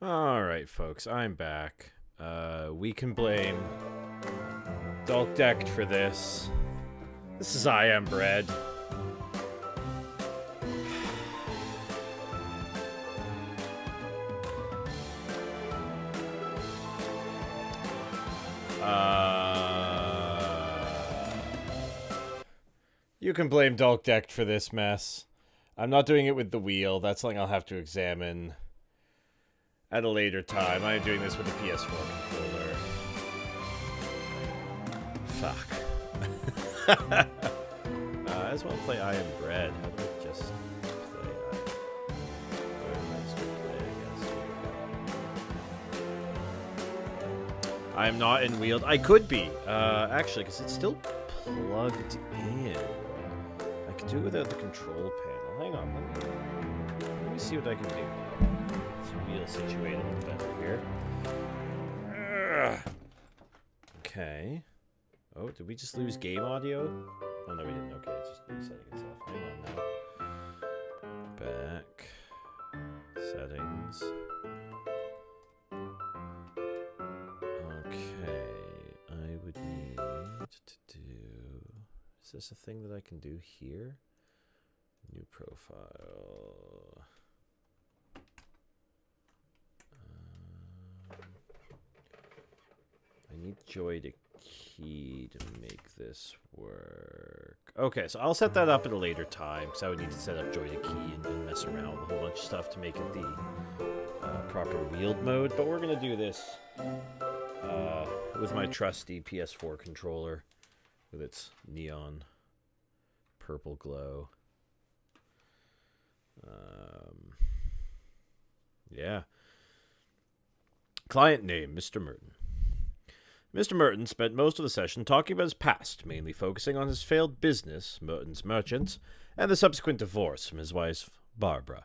Alright, folks, I'm back. Uh, we can blame Dalk Decked for this. This is I Am Bread. Uh, you can blame Dalk Decked for this mess. I'm not doing it with the wheel. That's something I'll have to examine at a later time. I'm doing this with the PS4 controller. Fuck. uh, I just want to play I Am Bread. How do I just play I Where am I I? I am not in wheeled. I could be, uh, actually, because it's still plugged in. I could do it without the control panel. Hang on, let me, let me see what I can do. Wheel situated better here. Okay. Oh, did we just lose game audio? Oh, no, we didn't. Okay, it's just resetting itself. Hang on now. Back. Settings. Okay, I would need to do. Is this a thing that I can do here? New profile. I need Joy to key to make this work. Okay, so I'll set that up at a later time because I would need to set up JoyToKey and, mess around with a whole bunch of stuff to make it the uh, proper wield mode. But we're gonna do this uh, with my trusty PS4 controller with its neon purple glow. Um, yeah. Client name, Mr. Merton. Mr. Merton spent most of the session talking about his past, mainly focusing on his failed business, Merton's Merchants, and the subsequent divorce from his wife, Barbara.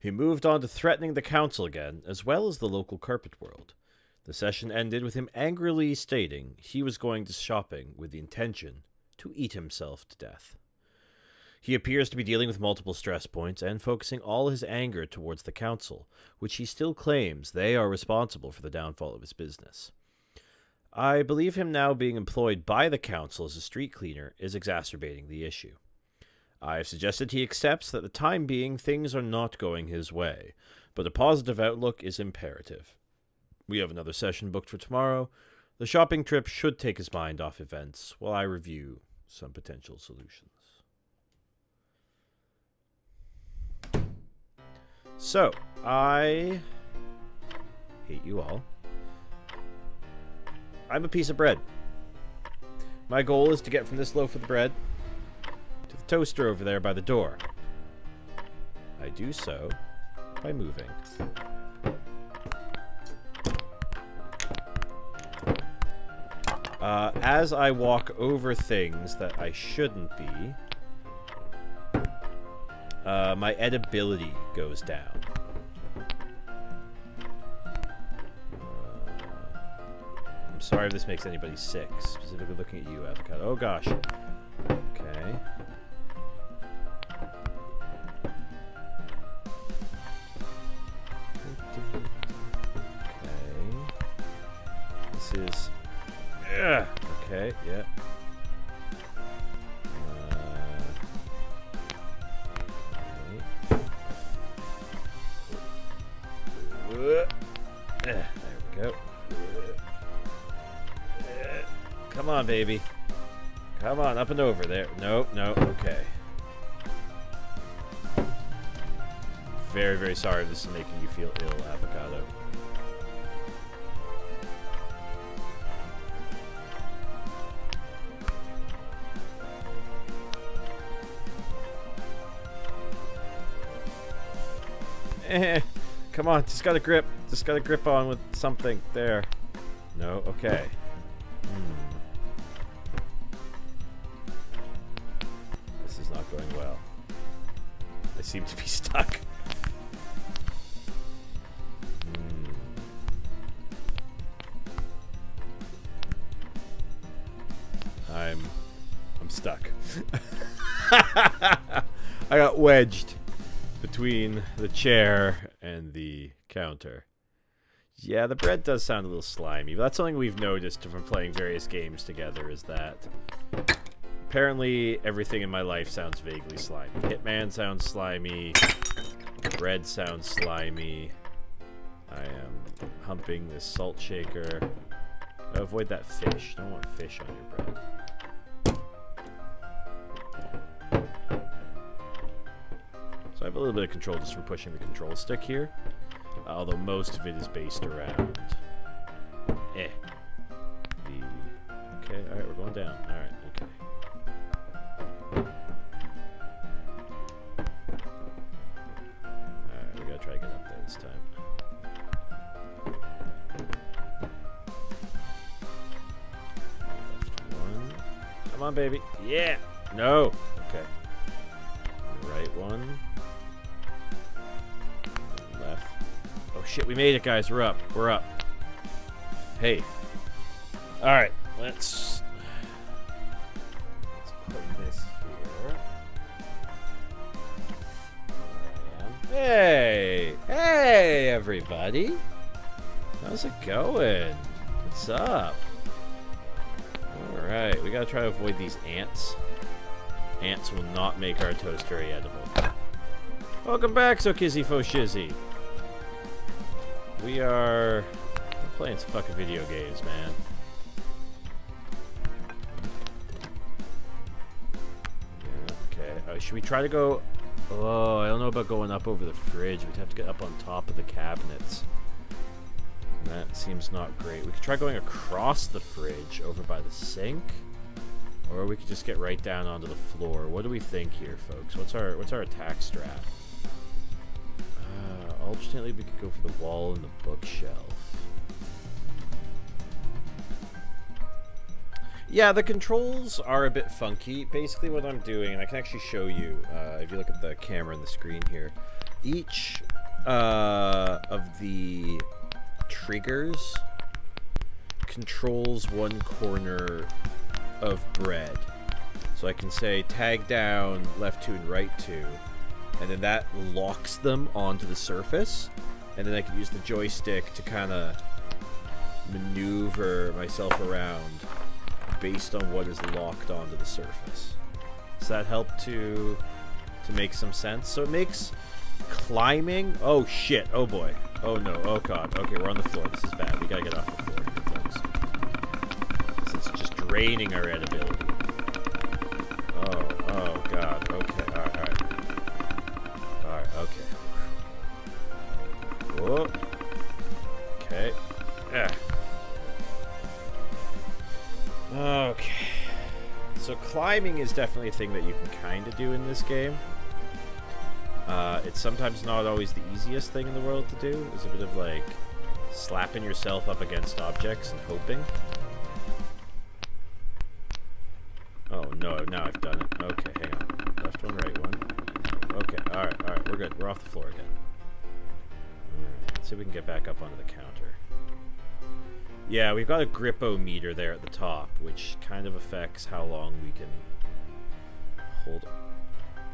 He moved on to threatening the council again, as well as the local carpet world. The session ended with him angrily stating he was going to shopping with the intention to eat himself to death. He appears to be dealing with multiple stress points and focusing all his anger towards the council, which he still claims they are responsible for the downfall of his business. I believe him now being employed by the council as a street cleaner is exacerbating the issue. I have suggested he accepts that the time being things are not going his way, but a positive outlook is imperative. We have another session booked for tomorrow. The shopping trip should take his mind off events while I review some potential solutions. So, I hate you all. I'm a piece of bread. My goal is to get from this loaf of bread to the toaster over there by the door. I do so by moving. Uh, as I walk over things that I shouldn't be, uh, my edibility goes down. Sorry if this makes anybody sick, specifically looking at you, Avocado. Oh gosh. Okay. Baby. Come on, up and over there. Nope, no, okay. Very, very sorry this is making you feel ill, Avocado. Eh, come on, just got a grip. Just got a grip on with something. There. No, okay. Wedged between the chair and the counter. Yeah, the bread does sound a little slimy, but that's something we've noticed from playing various games together is that apparently everything in my life sounds vaguely slimy. Hitman sounds slimy, bread sounds slimy. I am humping this salt shaker. Avoid that fish. Don't want fish on your have a little bit of control just from pushing the control stick here. Although most of it is based around... Eh. The... Okay, alright, we're going down. Alright, okay. Alright, we gotta try to get up there this time. Left one. Come on, baby. Yeah! No! We made it, guys. We're up. We're up. Hey. Alright, let's... Let's put this here. Hey! Hey, everybody! How's it going? What's up? Alright, we gotta try to avoid these ants. Ants will not make our toast very edible. Welcome back, so kizzy fo shizzy. We are playing some fucking video games, man. Okay. Uh, should we try to go... Oh, I don't know about going up over the fridge. We'd have to get up on top of the cabinets. That seems not great. We could try going across the fridge over by the sink. Or we could just get right down onto the floor. What do we think here, folks? What's our what's our attack strat? Alternately, we could go for the wall and the bookshelf. Yeah, the controls are a bit funky. Basically what I'm doing, and I can actually show you, uh, if you look at the camera and the screen here, each uh, of the triggers controls one corner of bread. So I can say tag down left 2 and right 2, and then that locks them onto the surface, and then I can use the joystick to kind of maneuver myself around based on what is locked onto the surface. Does that help to to make some sense? So it makes climbing... Oh, shit. Oh, boy. Oh, no. Oh, God. Okay, we're on the floor. This is bad. We gotta get off the floor. This is just draining our edibility. Oh, oh, God. Okay, okay. Whoa. Okay. Yeah. Okay. So climbing is definitely a thing that you can kind of do in this game. Uh, it's sometimes not always the easiest thing in the world to do. It's a bit of like slapping yourself up against objects and hoping. Oh no, now I've done it. Okay, hang on. Left one, right one. Okay, alright, alright, we're good. We're off the floor again. Alright, let's see if we can get back up onto the counter. Yeah, we've got a grippo meter there at the top, which kind of affects how long we can hold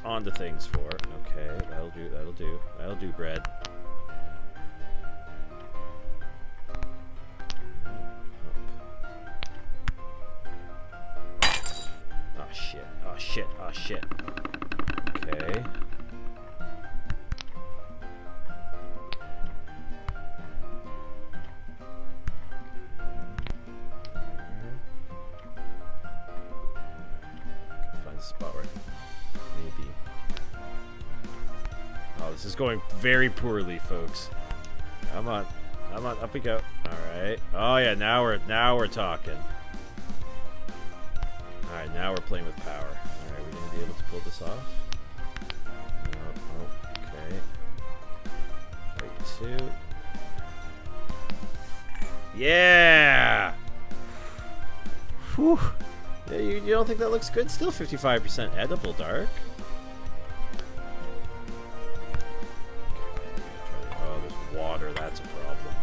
on to things for. Okay, that'll do, that'll do. That'll do, bread. Oh shit, oh shit, oh shit. Okay. Maybe. Oh, this is going very poorly, folks. Come on, come on, up we go. All right. Oh yeah, now we're now we're talking. All right, now we're playing with power. All right, we're gonna be able to pull this off. Oh, okay. Right two. Yeah. Whew. You, you don't think that looks good? Still 55% edible, Dark. Oh, there's water. That's a problem.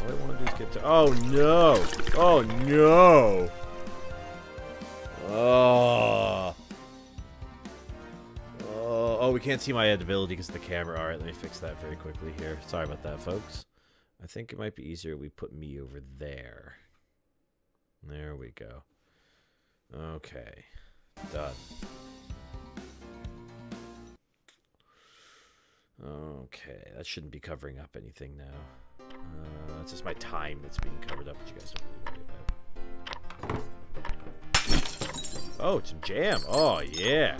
All I want to do is get to... Oh, no! Oh, no! Ah. Oh. Oh, oh, we we can't see my edibility because of the camera. All right, let me fix that very quickly here. Sorry about that, folks. I think it might be easier we put me over there. There we go. Okay. Done. Okay, that shouldn't be covering up anything now. Uh, that's just my time that's being covered up, but you guys don't really worry about. Oh, it's jam. Oh, yeah.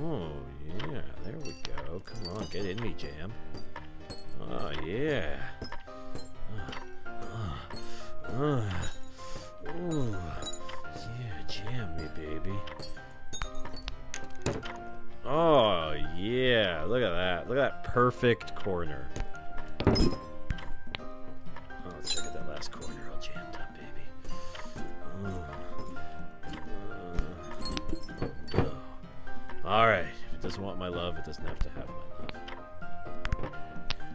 Oh, yeah. There we go. Come on, get in me, jam. Oh, yeah. Uh, uh, uh. Ooh. Yeah, jam me, baby. Oh, yeah. Look at that. Look at that perfect corner. Oh, let's check out that last corner all jammed up, baby. Oh. Oh. Alright. If it doesn't want my love, it doesn't have to have my love.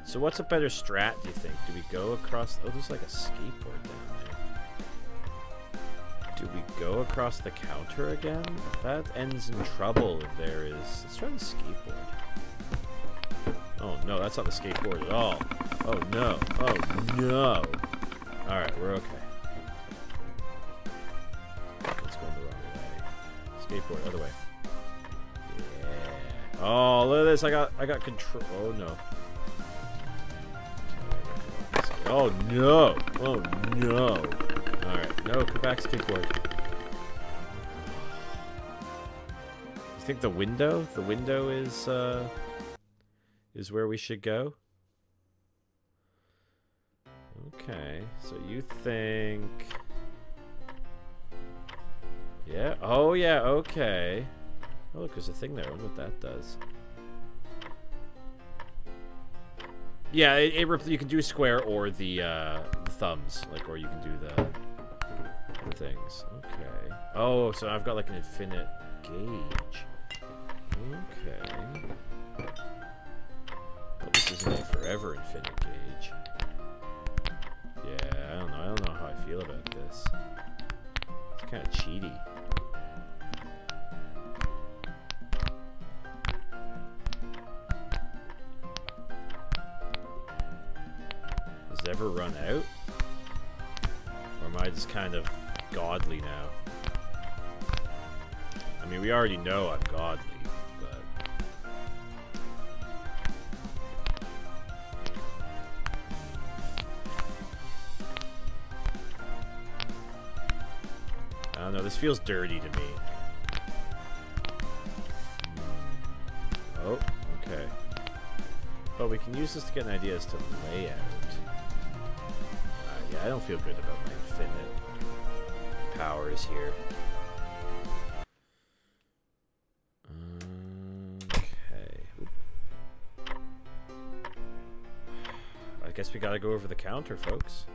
So what's a better strat, do you think? Do we go across... Oh, there's like a skateboard down do we go across the counter again? That ends in trouble if there is... Let's try the skateboard. Oh, no, that's not the skateboard at all. Oh, no. Oh, no. Alright, we're okay. Let's go the wrong way. Skateboard, other way. Yeah. Oh, look at this. I got, I got control. Oh, no. Oh, no. Oh, no. Alright, no, come back skateboard. You think the window? The window is, uh... Is where we should go? Okay, so you think... Yeah, oh yeah, okay. Oh look, there's a thing there. I wonder what that does. Yeah, it, it you can do square or the, uh, the thumbs, like, or you can do the things. Okay. Oh, so I've got like an infinite gauge. Okay. This isn't a forever infinite gauge. Yeah, I don't know. I don't know how I feel about this. It's kind of cheaty. Does it ever run out? Or am I just kind of godly now. I mean, we already know I'm godly, but... I don't know, this feels dirty to me. Oh, okay. But we can use this to get an idea as to layout. Uh, yeah, I don't feel good about my infinite powers here. Okay. I guess we gotta go over the counter, folks.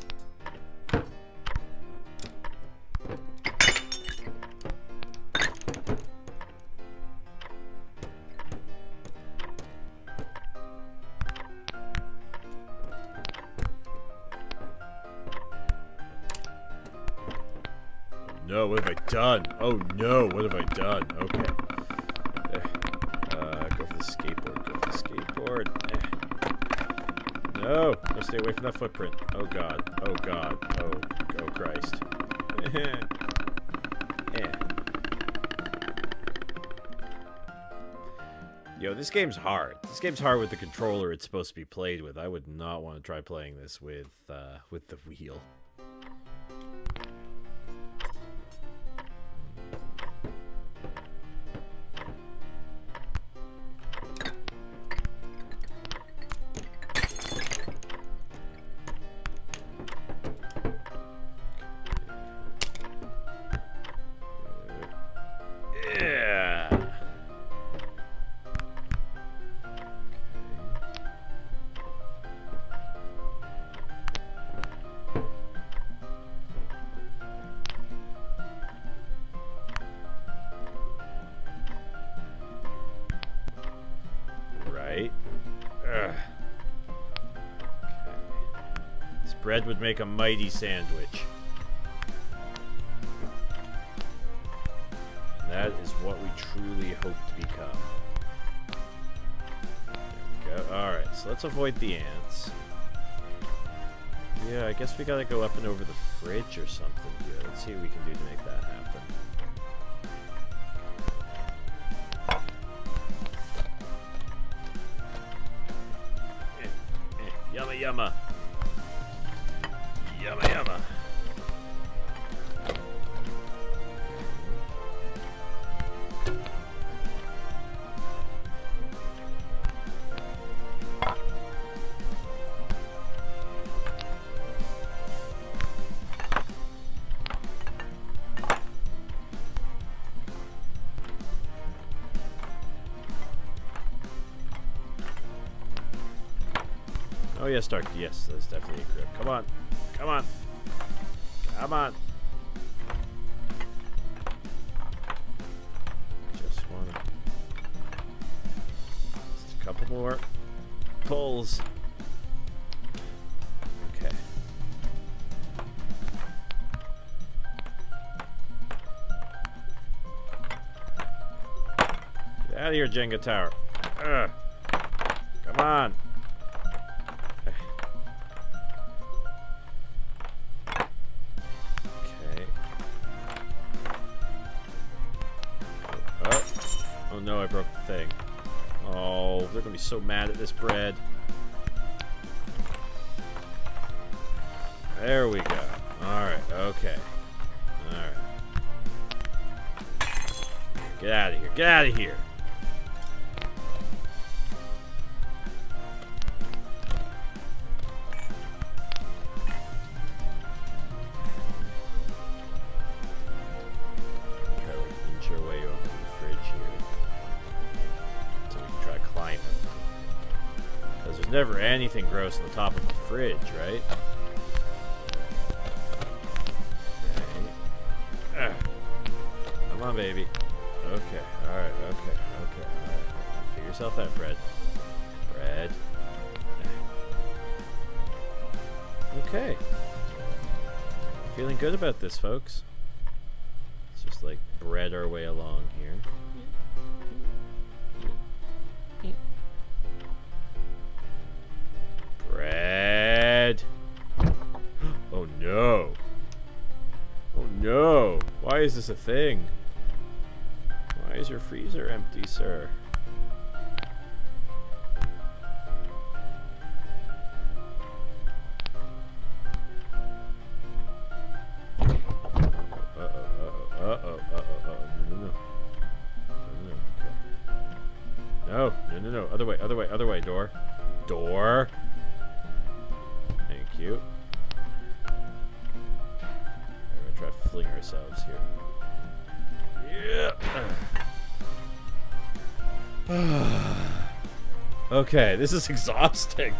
Done? Oh no, what have I done? Okay. Uh, go for the skateboard, go for the skateboard. Eh. No! No, stay away from that footprint. Oh god, oh god, oh, oh Christ. yeah. Yo, this game's hard. This game's hard with the controller it's supposed to be played with. I would not want to try playing this with, uh, with the wheel. Would make a mighty sandwich. And that is what we truly hope to become. Alright, so let's avoid the ants. Yeah, I guess we gotta go up and over the fridge or something here. Let's see what we can do to make that happen. Yes, Dark. Yes, that's definitely a grip. Come on. Come on. Come on. Just wanna just a couple more pulls. Okay. Get out of here, Jenga Tower. Ugh. Come on. Be so mad at this bread. There we go. Alright, okay. Alright. Get out of here. Get out of here. Never anything gross on the top of the fridge, right? Come on, baby. Okay, alright, okay, okay, alright. Figure yourself out, bread. Bread. Okay. Feeling good about this, folks. Let's just like bread our way along here. No. Oh no. Why is this a thing? Why is your freezer empty, sir? Okay, this is exhausting.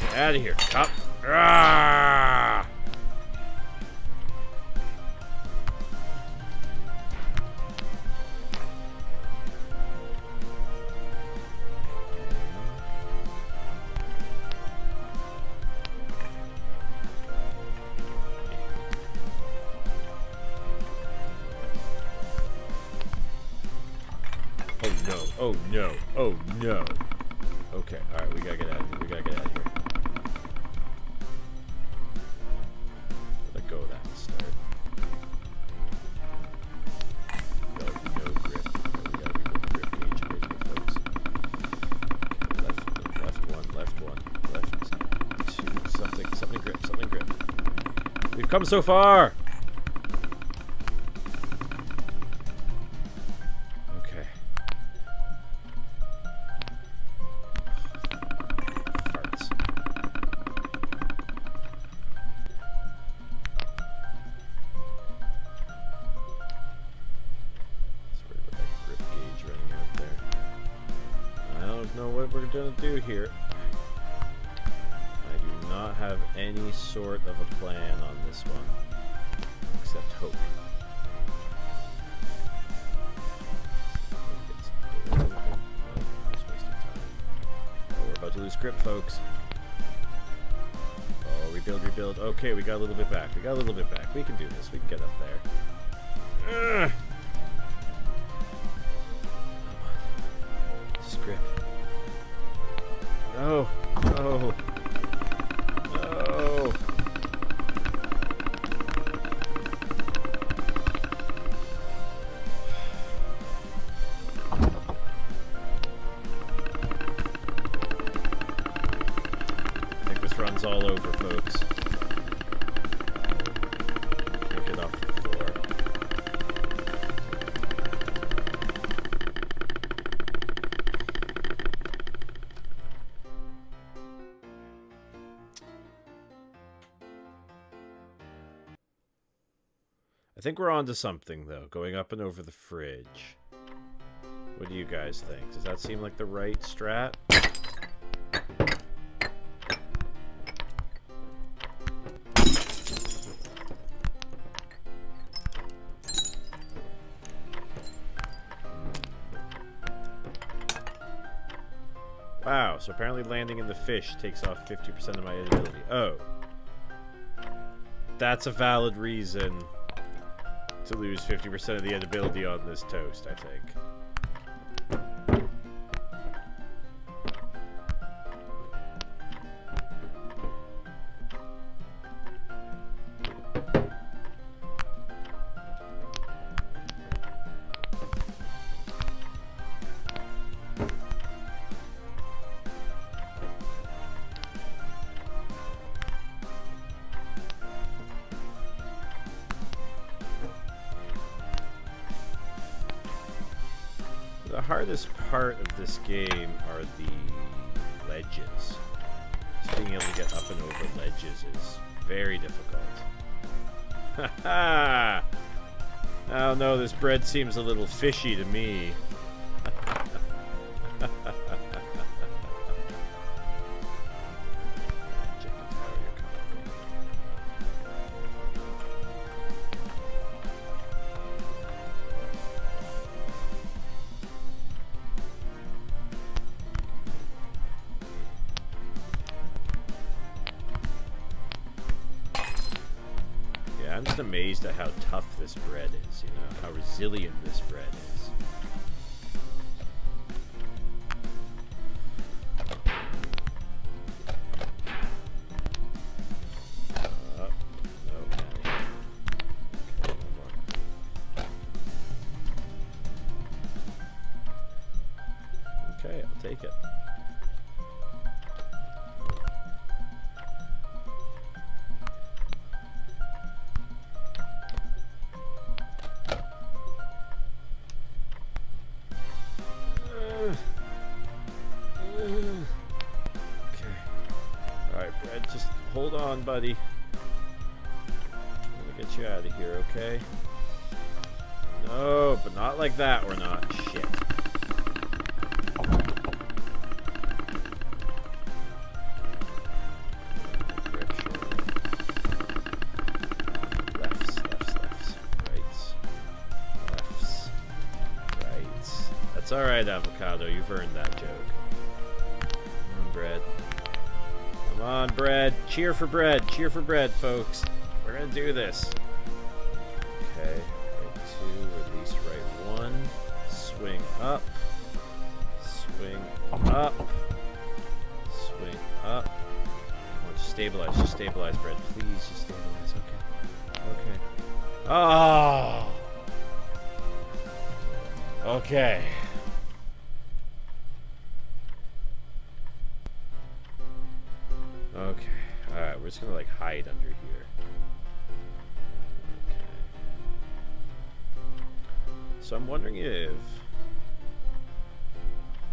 Get out of here, cup. Ah! Come so far! Okay. Farts. Worried about that grip gauge running out there. I don't know what we're gonna do here. Grip, folks. Oh, rebuild, rebuild. Okay, we got a little bit back. We got a little bit back. We can do this. We can get up there. Ugh. All over, folks. Get off the floor. I think we're on to something, though, going up and over the fridge. What do you guys think? Does that seem like the right strat? So apparently landing in the fish takes off 50% of my ability. Oh. That's a valid reason to lose 50% of the edibility on this toast, I think. Bread seems a little fishy to me. Buddy. I'm gonna get you out of here, okay? No, but not like that we're not. Shit. That's alright, Avocado. You've earned that Cheer for bread. Cheer for bread, folks. We're gonna do this. Okay. Right two, release right one. Swing up. Swing up. Swing up. Just stabilize. Just stabilize, bread. Please, just stabilize. Okay. Okay. Oh! Okay. We're just gonna like hide under here. Okay. So I'm wondering if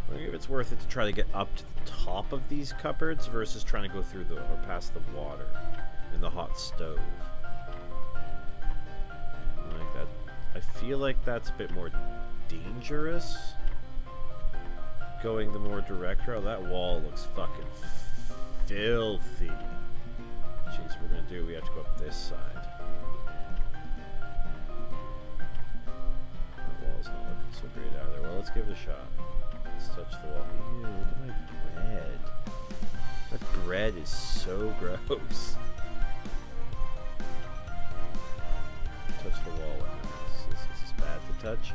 wondering if it's worth it to try to get up to the top of these cupboards versus trying to go through the or past the water in the hot stove. Like that I feel like that's a bit more dangerous. Going the more direct route. That wall looks fucking filthy. Jeez, we're gonna do. We have to go up this side. That wall's not looking so great either. Well, let's give it a shot. Let's touch the wall. Ew, look at my bread. That bread is so gross. Touch the wall. Is this, is this bad to touch?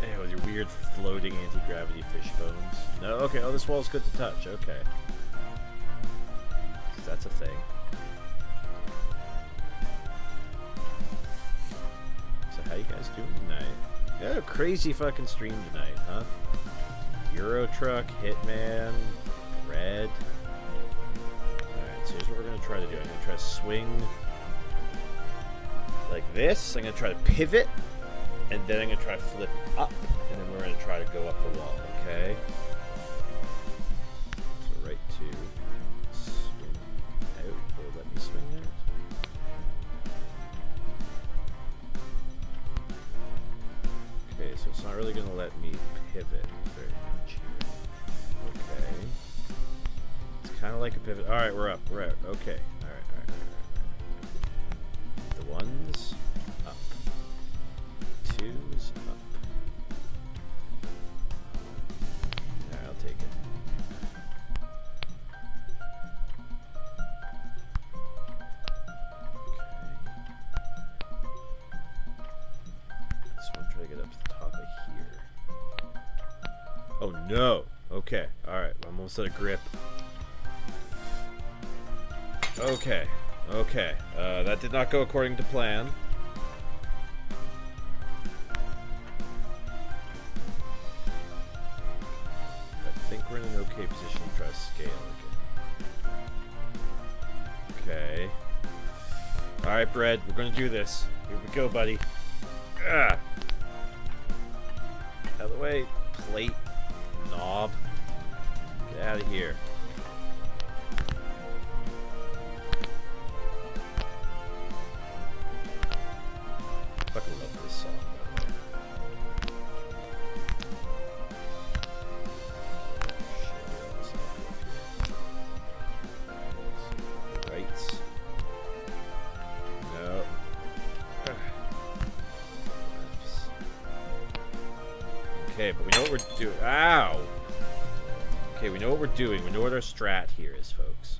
Hey, with your weird floating anti-gravity fish bones. No, okay. Oh, this wall's good to touch. Okay. That's a thing. So how you guys doing tonight? Yeah, crazy fucking stream tonight, huh? Euro Truck, Hitman, Red. Alright, so here's what we're gonna try to do. I'm gonna try to swing like this. I'm gonna try to pivot, and then I'm gonna try to flip up, and then we're gonna try to go up the wall, okay? Not really gonna let me pivot very much here. Okay. It's kind of like a pivot. All right, we're up. We're out. Okay. All right, all right, all right, all right. The ones up. Twos no! Okay, alright, I'm almost at a grip. Okay, okay. Uh, that did not go according to plan. I think we're in an okay position to try to scale again. Okay. Alright, Bread, we're gonna do this. Here we go, buddy. Ah! Out of the way, plate, knob. Get out of here. Fucking love this song, we're doing. Ow! Okay, we know what we're doing. We know what our strat here is, folks.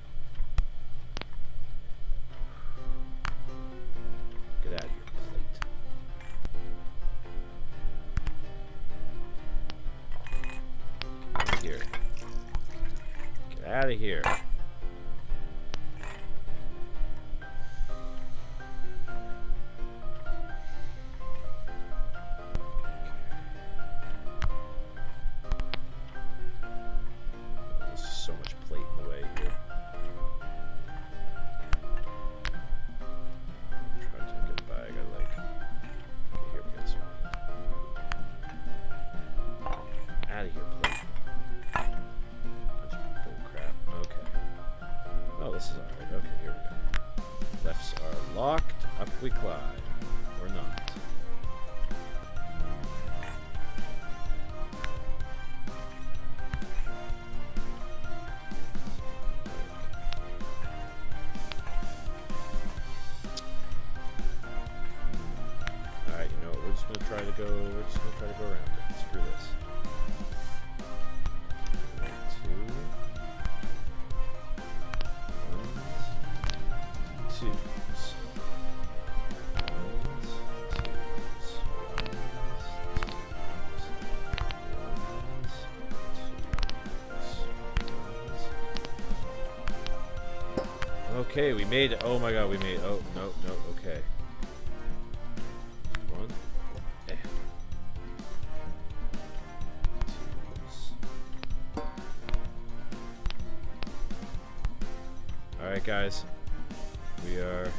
Made it. Oh my god, we made Oh, no, no, okay. One. Eh. Alright, guys. We are.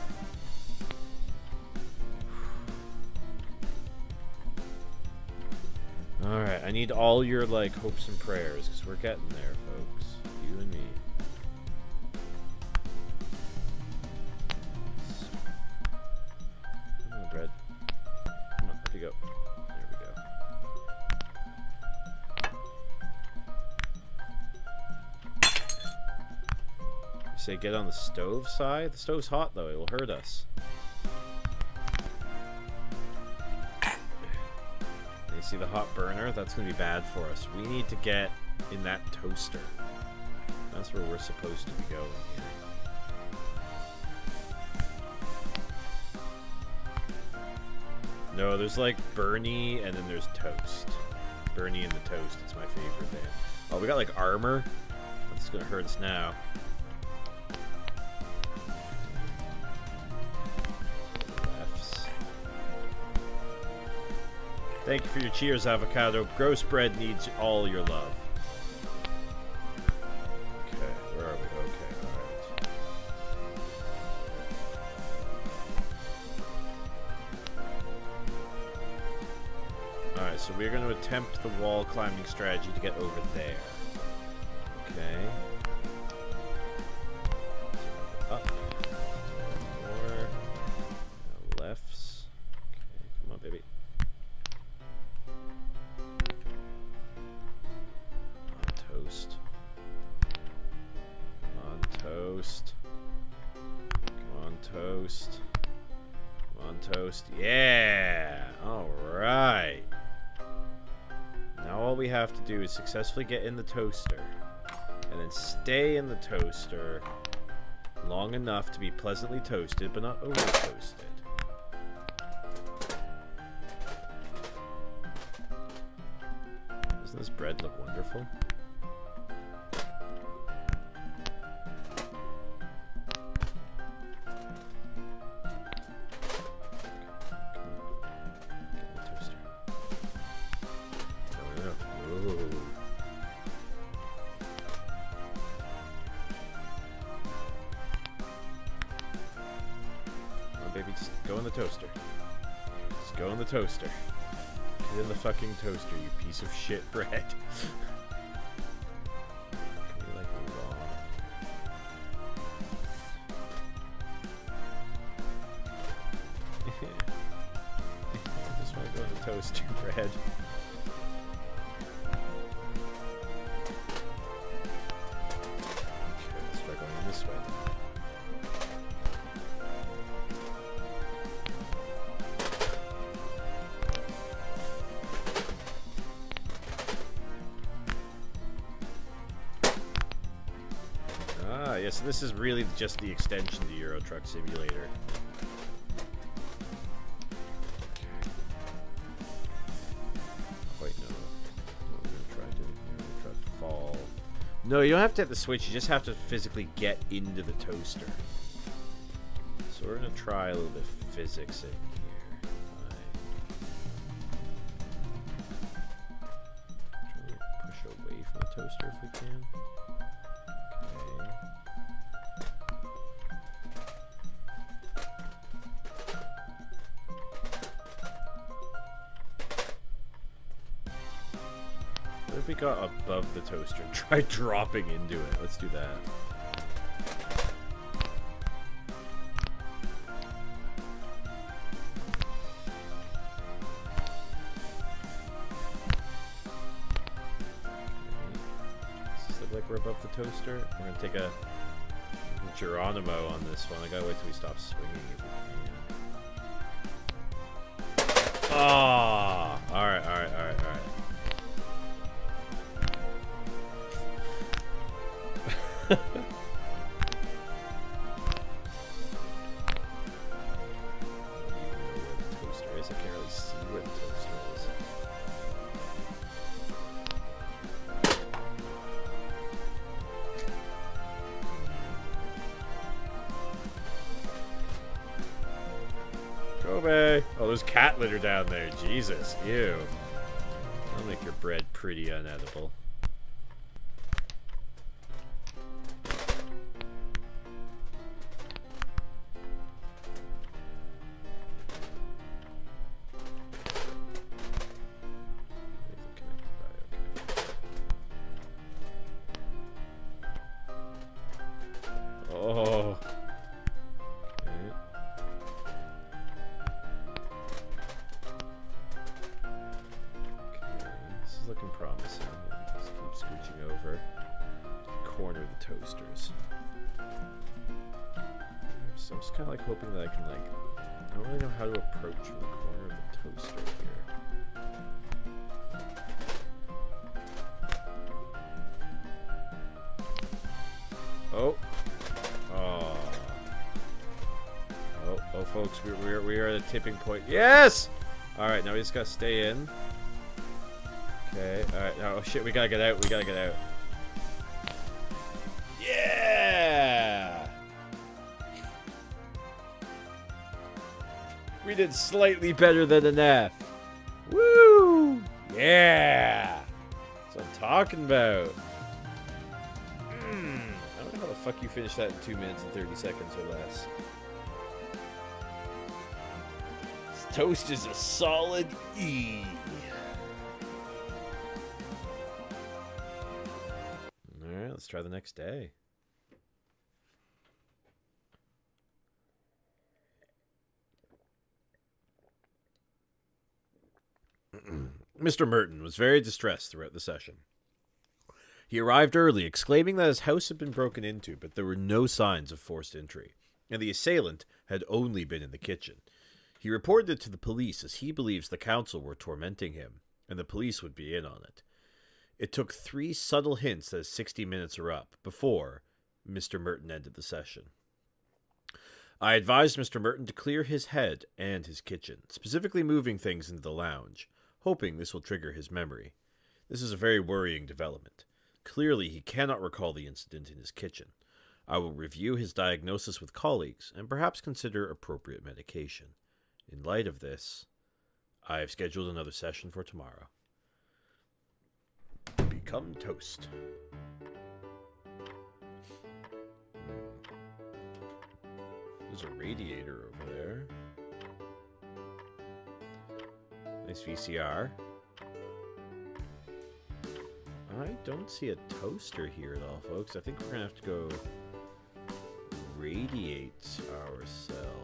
Alright, I need all your, like, hopes and prayers, because we're getting there, say get on the stove side? The stove's hot though, it will hurt us. You see the hot burner? That's gonna be bad for us. We need to get in that toaster. That's where we're supposed to be going here. No, there's like Bernie and then there's Toast. Bernie and the Toast, it's my favorite band. Oh, we got like armor. That's gonna hurt us now. Thank you for your cheers, avocado. Gross bread needs all your love. Okay, where are we? Okay, alright. Alright, so we're going to attempt the wall climbing strategy to get over there. Okay. Successfully get in the toaster. And then stay in the toaster long enough to be pleasantly toasted, but not over toasted. Doesn't this bread look wonderful? Fucking toaster, you piece of shit bread. This is really just the extension to Euro Truck Simulator. Wait, no. We're gonna try doing here. We're gonna try to fall. No, you don't have to hit the switch. You just have to physically get into the toaster. So we're gonna try a little bit of physics toaster and tried dropping into it? Let's do that. Does like we're above the toaster? We're gonna take a Geronimo on this one. I gotta wait till we stop swinging. Ah! Kobe! Oh, there's cat litter down there. Jesus, ew. That'll make your bread pretty unedible. Yes! Alright, now we just gotta stay in. Okay, alright. Oh, shit, we gotta get out. We gotta get out. Yeah! We did slightly better than an F. Woo! Yeah! That's what I'm talking about. Mm. I don't know how the fuck you finish that in 2 minutes and 30 seconds or less. Toast is a solid E. Alright, let's try the next day. Mr. Merton was very distressed throughout the session. He arrived early, exclaiming that his house had been broken into, but there were no signs of forced entry, and the assailant had only been in the kitchen. He reported it to the police as he believes the council were tormenting him, and the police would be in on it. It took three subtle hints as 60 minutes are up before Mr. Merton ended the session. I advised Mr. Merton to clear his head and his kitchen, specifically moving things into the lounge, hoping this will trigger his memory. This is a very worrying development. Clearly, he cannot recall the incident in his kitchen. I will review his diagnosis with colleagues and perhaps consider appropriate medication. In light of this, I have scheduled another session for tomorrow. Become toast. Hmm. There's a radiator over there. Nice VCR. I don't see a toaster here at all, folks. I think we're gonna have to go radiate ourselves.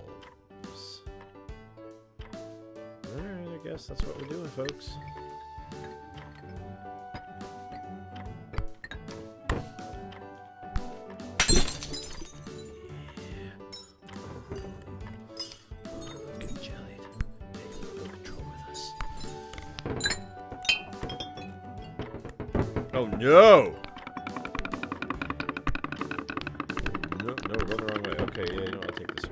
Guess that's what we're doing, folks. Get jellied. Take a little control with us. Oh no! No, no, we're going the wrong way. Okay, yeah, you know, I'll take this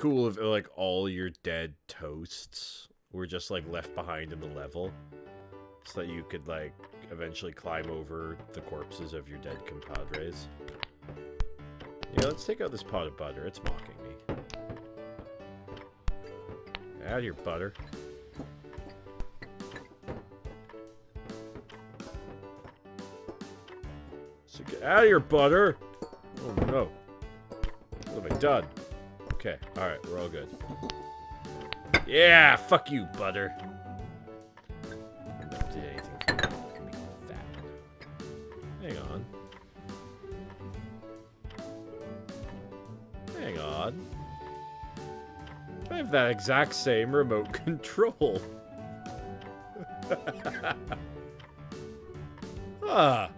cool if like all your dead toasts were just like left behind in the level so that you could like eventually climb over the corpses of your dead compadres. Yeah, let's take out this pot of butter. It's mocking me. Out of your butter. So get out of your butter! Oh no. What have I done? Okay, alright, we're all good. Yeah, fuck you, butter. Hang on. Hang on. I have that exact same remote control. ah.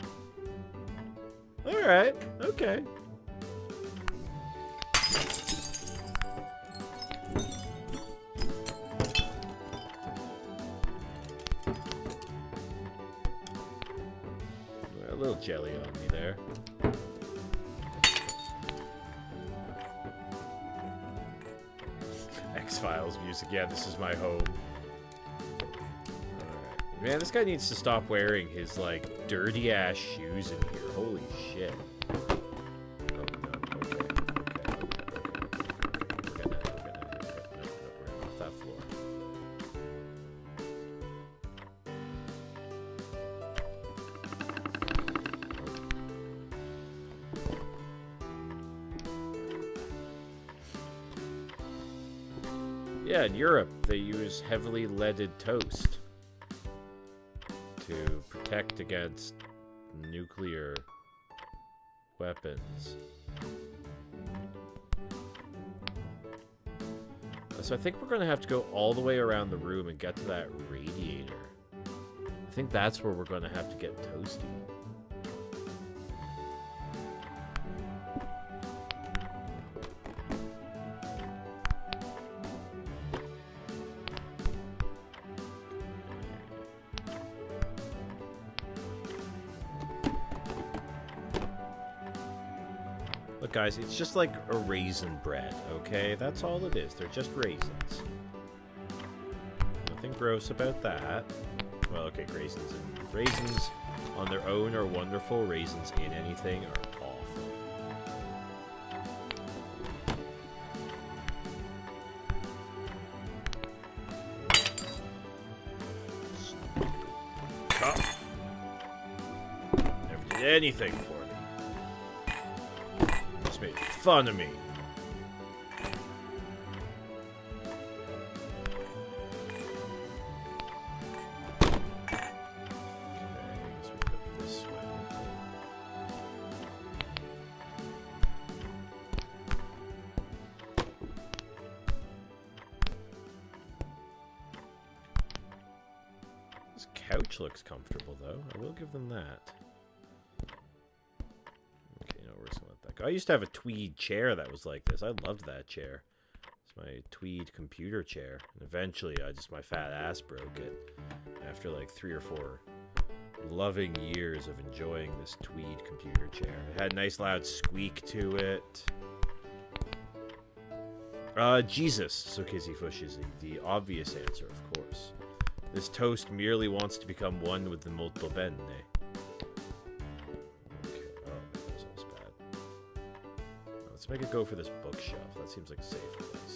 This is my home. Alright. Man, this guy needs to stop wearing his, like, dirty ass shoes in here. Holy shit. In Europe, they use heavily leaded toast to protect against nuclear weapons. So I think we're going to have to go all the way around the room and get to that radiator. I think that's where we're going to have to get toasty. Guys, it's just like a raisin bread, okay? That's all it is. They're just raisins. Nothing gross about that. Well, okay, raisins and raisins on their own are wonderful. Raisins in anything are awful. Never did anything for fun of me. This couch looks comfortable, though. I will give them that. I used to have a tweed chair that was like this. I loved that chair. It's my tweed computer chair. And eventually, I just, my fat ass broke it after like three or four loving years of enjoying this tweed computer chair. It had a nice loud squeak to it. Uh, Jesus, so Kizzy. The obvious answer, of course. This toast merely wants to become one with the molto bene. Make it go for this bookshelf. That seems like a safe place.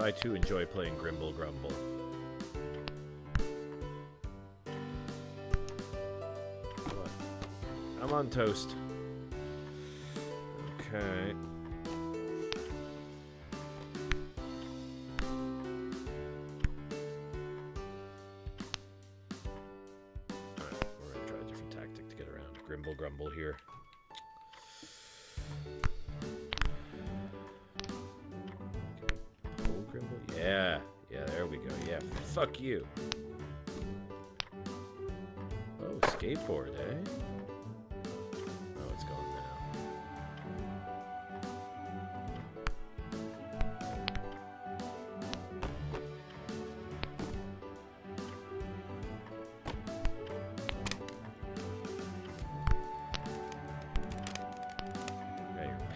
I too enjoy playing Grimble Grumble. I'm on toast. You. Oh, skateboard, eh? Oh. Got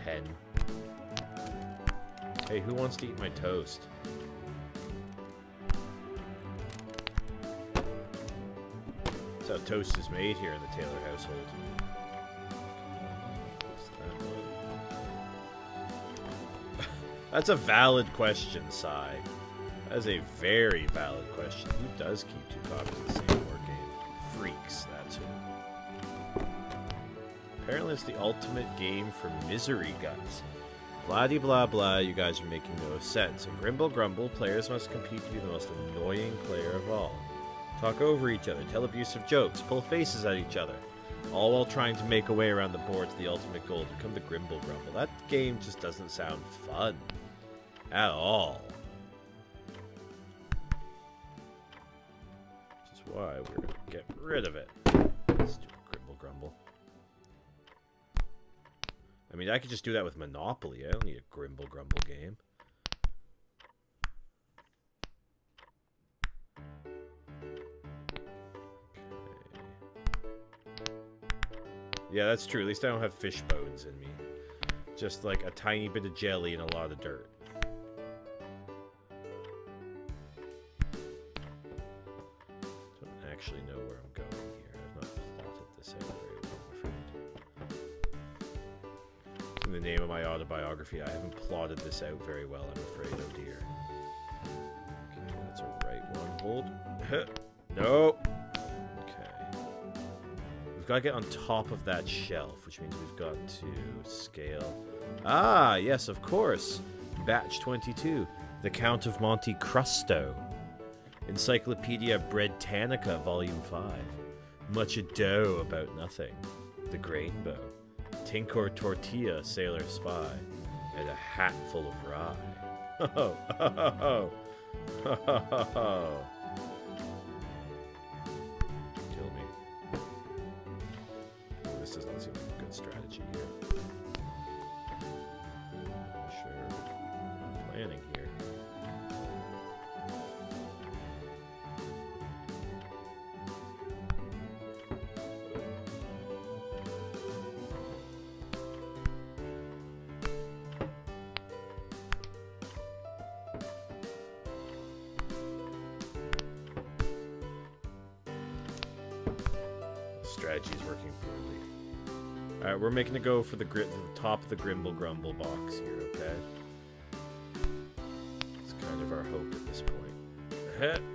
your. Hey, who wants to eat my toast? Toast is made here in the Taylor household. That? That's a valid question, Sai. That is a very valid question. Who does keep two copies of the same board game? Freaks, that's who. Apparently it's the ultimate game for misery guts. Blah blah blah, you guys are making no sense. In Grimble Grumble, players must compete to be the most annoying player of all. Talk over each other, tell abusive jokes, pull faces at each other. All while trying to make a way around the board to the ultimate goal to become the Grimble Grumble. That game just doesn't sound fun. At all. Which is why we're gonna get rid of it. Stupid Grimble Grumble. I mean, I could just do that with Monopoly. I don't need a Grimble Grumble game. Yeah, that's true. At least I don't have fish bones in me. Just like a tiny bit of jelly and a lot of dirt. Don't actually know where I'm going here. I've not plotted this out very well, I'm afraid. In the name of my autobiography. I haven't plotted this out very well, I'm afraid. Oh dear. Okay, that's a right one. Hold. no. We've got to get on top of that shelf, which means we've got to scale. Ah, yes, of course. Batch 22. The Count of Monte Cristo. Encyclopedia Britannica, Volume 5. Much ado about nothing. The Grainbow. Tinkor Tortilla, Sailor Spy. And a hat full of rye. Oh, oh, oh, oh. Kill making a go for the, gri- the top of the Grimble Grumble box here, okay? It's kind of our hope at this point.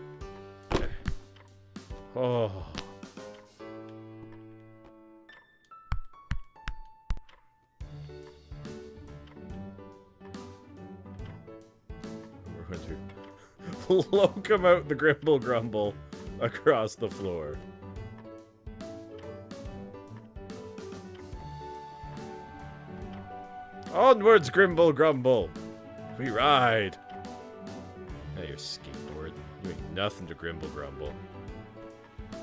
Oh. We're going to locomote the Grimble Grumble across the floor. Onwards, Grimble Grumble! We ride! Now your skateboard. You ain't nothing to Grimble Grumble. Oh?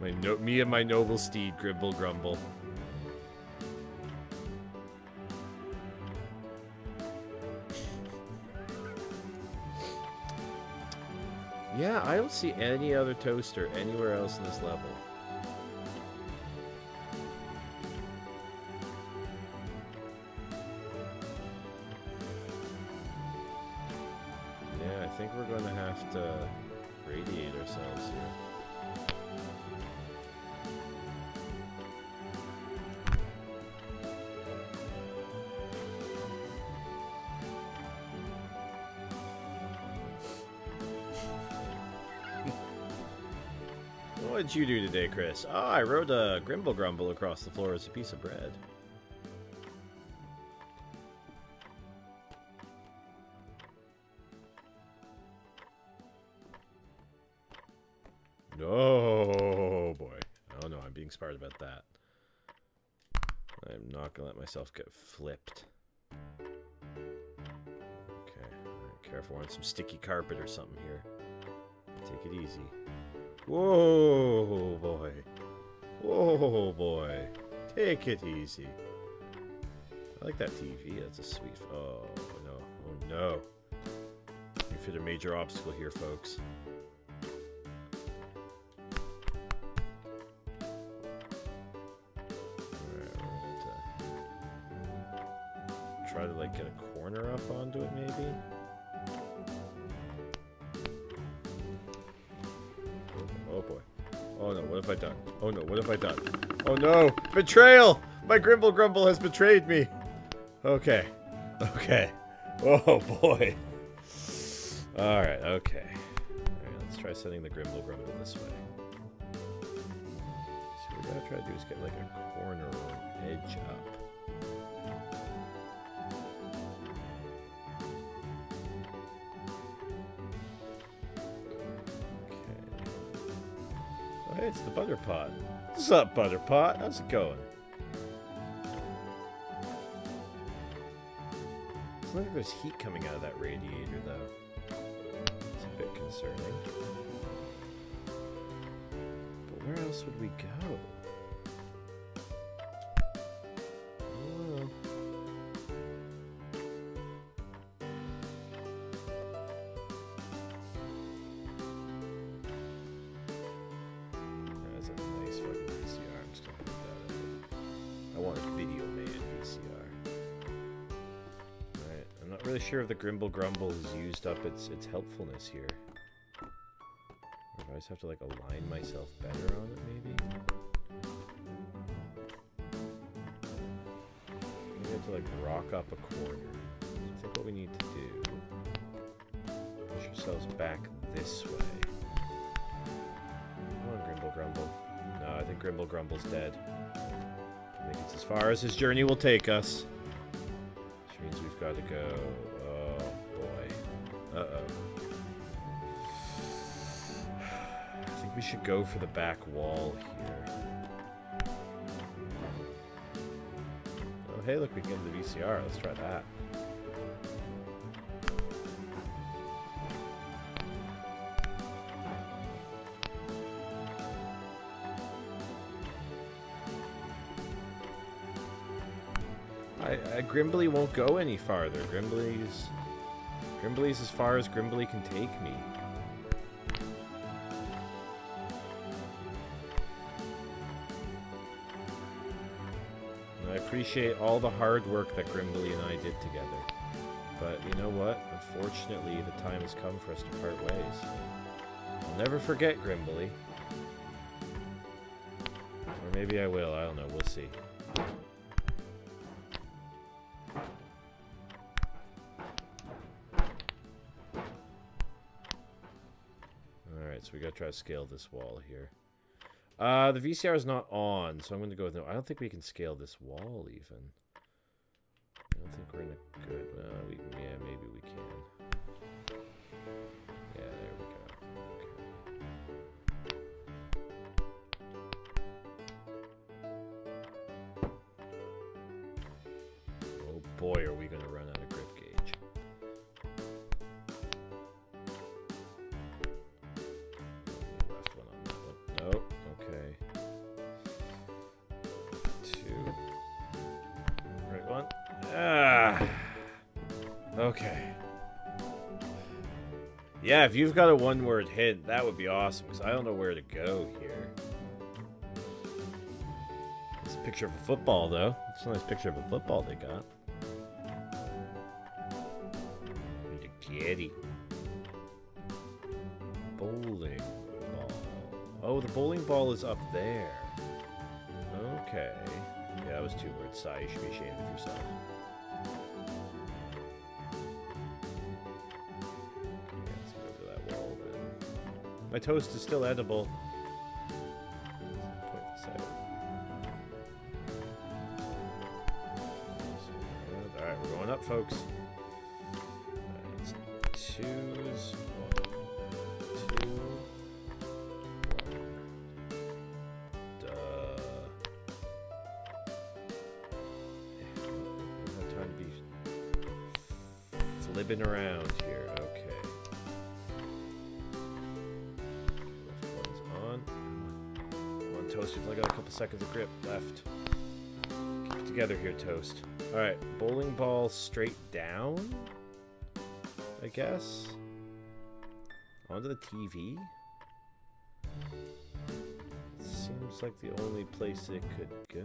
My no me and my noble steed, Grimble Grumble. Yeah, I don't see any other toaster anywhere else in this level. Did you do today, Chris? Oh, I rode a Grimble Grumble across the floor as a piece of bread. Oh boy. Oh no, I'm being smart about that. I'm not gonna let myself get flipped. Okay, alright, careful on some sticky carpet or something here. Take it easy. Whoa, boy. Whoa, boy. Take it easy. I like that TV. That's a sweet. Oh, no. Oh, no. We've hit a major obstacle here, folks. Betrayal! My Grimble Grumble has betrayed me! Okay. Okay. Oh boy. Alright, okay. Alright, let's try sending the Grimble Grumble this way. So what we gotta try to do is get like a corner or an edge up. Butterpot. What's up, Butterpot? How's it going? It's not like there's heat coming out of that radiator, though. It's a bit concerning. But where else would we go? Grimble Grumble has used up its its helpfulness here. Or I just have to like align myself better on it, maybe. Maybe I have to like rock up a corner. I think what we need to do push ourselves back this way. Come on, Grimble Grumble. No, I think Grimble Grumble's dead. I think it's as far as his journey will take us. Which means we've got to go. We should go for the back wall here. Oh, hey, look, we can get the VCR. Let's try that. I, I, Grimbley won't go any farther. Grimbley's... Grimbley's as far as Grimbley can take me. Appreciate all the hard work that Grimbley and I did together. But you know what? Unfortunately, the time has come for us to part ways. I'll never forget Grimbley. Or maybe I will. I don't know. We'll see. Alright, so we gotta try to scale this wall here. Uh, the VCR is not on, so I'm gonna go with no. I don't think we can scale this wall even. I don't think we're in a good. Uh, we Yeah, if you've got a one-word hint, that would be awesome, because I don't know where to go here. It's a picture of a football, though. It's a nice picture of a football they got. Kitty. Bowling ball. Oh, the bowling ball is up there. Okay. Yeah, that was two words. Sigh. You should be ashamed of yourself. My toast is still edible. Guess? Onto the TV? Seems like the only place it could go.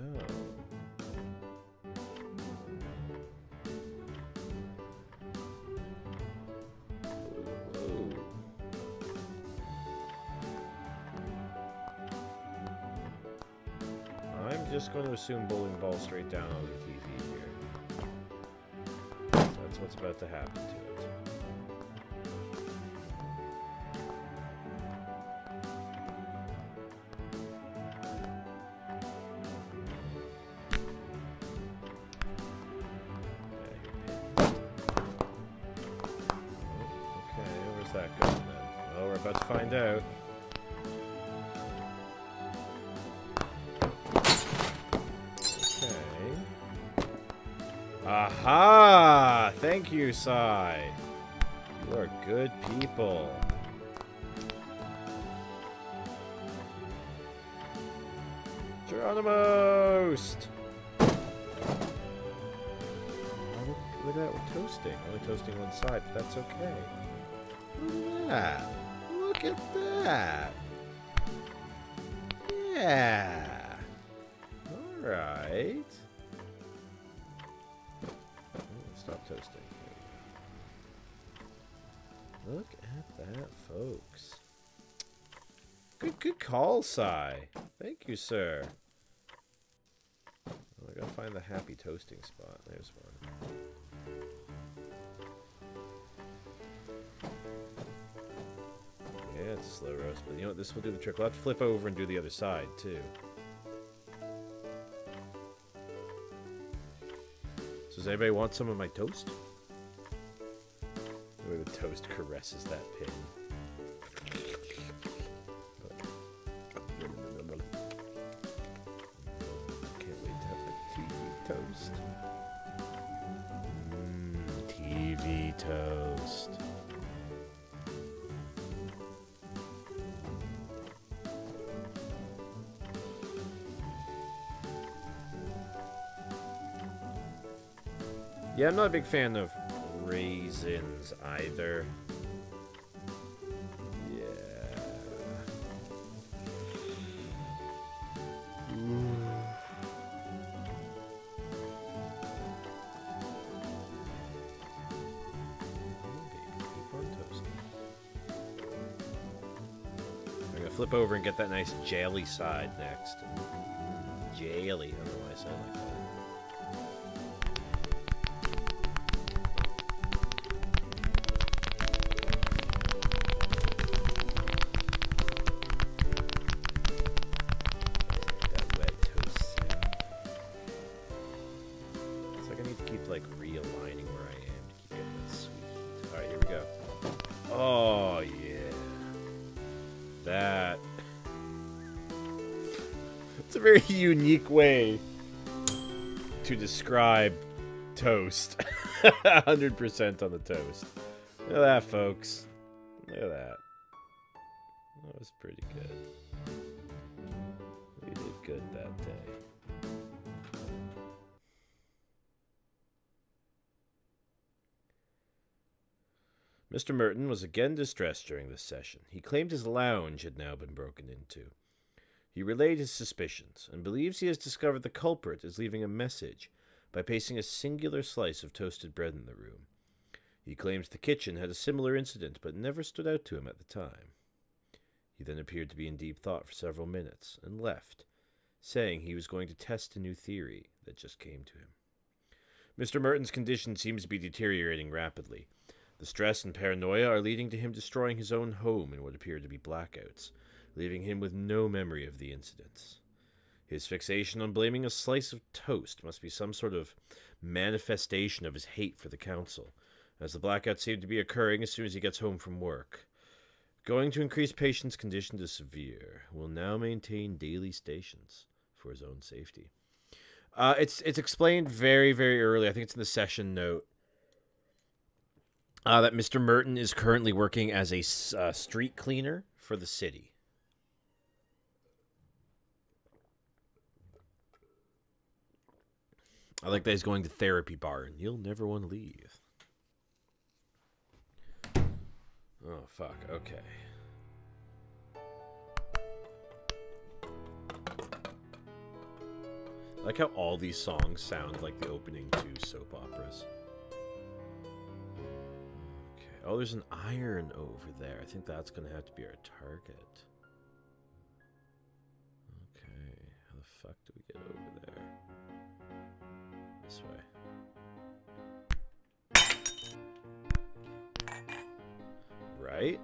I'm just going to assume bowling ball straight down on the TV here. That's what's about to happen to it. Thank you, Sai. You are good people. Geronimost! Oh, look, look at that, we're toasting. Only toasting one side, but that's okay. That. Look at that. Yeah. Alright. Stop toasting. Look at that, folks. Good, good call, Sai. Thank you, sir. Well, I gotta find the happy toasting spot. There's one. Yeah, it's a slow roast, but you know what? This will do the trick. We'll have to flip over and do the other side, too. So does anybody want some of my toast? The way the toast caresses that pin. Toast. Mmm, TV toast. Yeah, I'm not a big fan of raisins either. Flip over and get that nice jelly side next. Jelly, I don't know why I sound like that. Unique way to describe toast. 100% on the toast. Look at that, folks. Look at that. That was pretty good. We did good that day. Mr. Merton was again distressed during this session. He claimed his lounge had now been broken into. He relayed his suspicions and believes he has discovered the culprit is leaving a message by pasting a singular slice of toasted bread in the room. He claims the kitchen had a similar incident but never stood out to him at the time. He then appeared to be in deep thought for several minutes and left, saying he was going to test a new theory that just came to him. Mr. Merton's condition seems to be deteriorating rapidly. The stress and paranoia are leading to him destroying his own home in what appear to be blackouts, leaving him with no memory of the incidents. His fixation on blaming a slice of toast must be some sort of manifestation of his hate for the council, as the blackouts seem to be occurring as soon as he gets home from work. Going to increase patient's condition to severe, will now maintain daily stations for his own safety. Uh, it's it's explained very very early. I think it's in the session note uh, that Mr. Merton is currently working as a uh, street cleaner for the city. I like that he's going to therapy bar, and you'll never want to leave. Oh fuck. Okay. I like how all these songs sound like the opening to soap operas. Okay. Oh, there's an iron over there. I think that's gonna have to be our target. Okay. How the fuck do we get over there? This way. Right?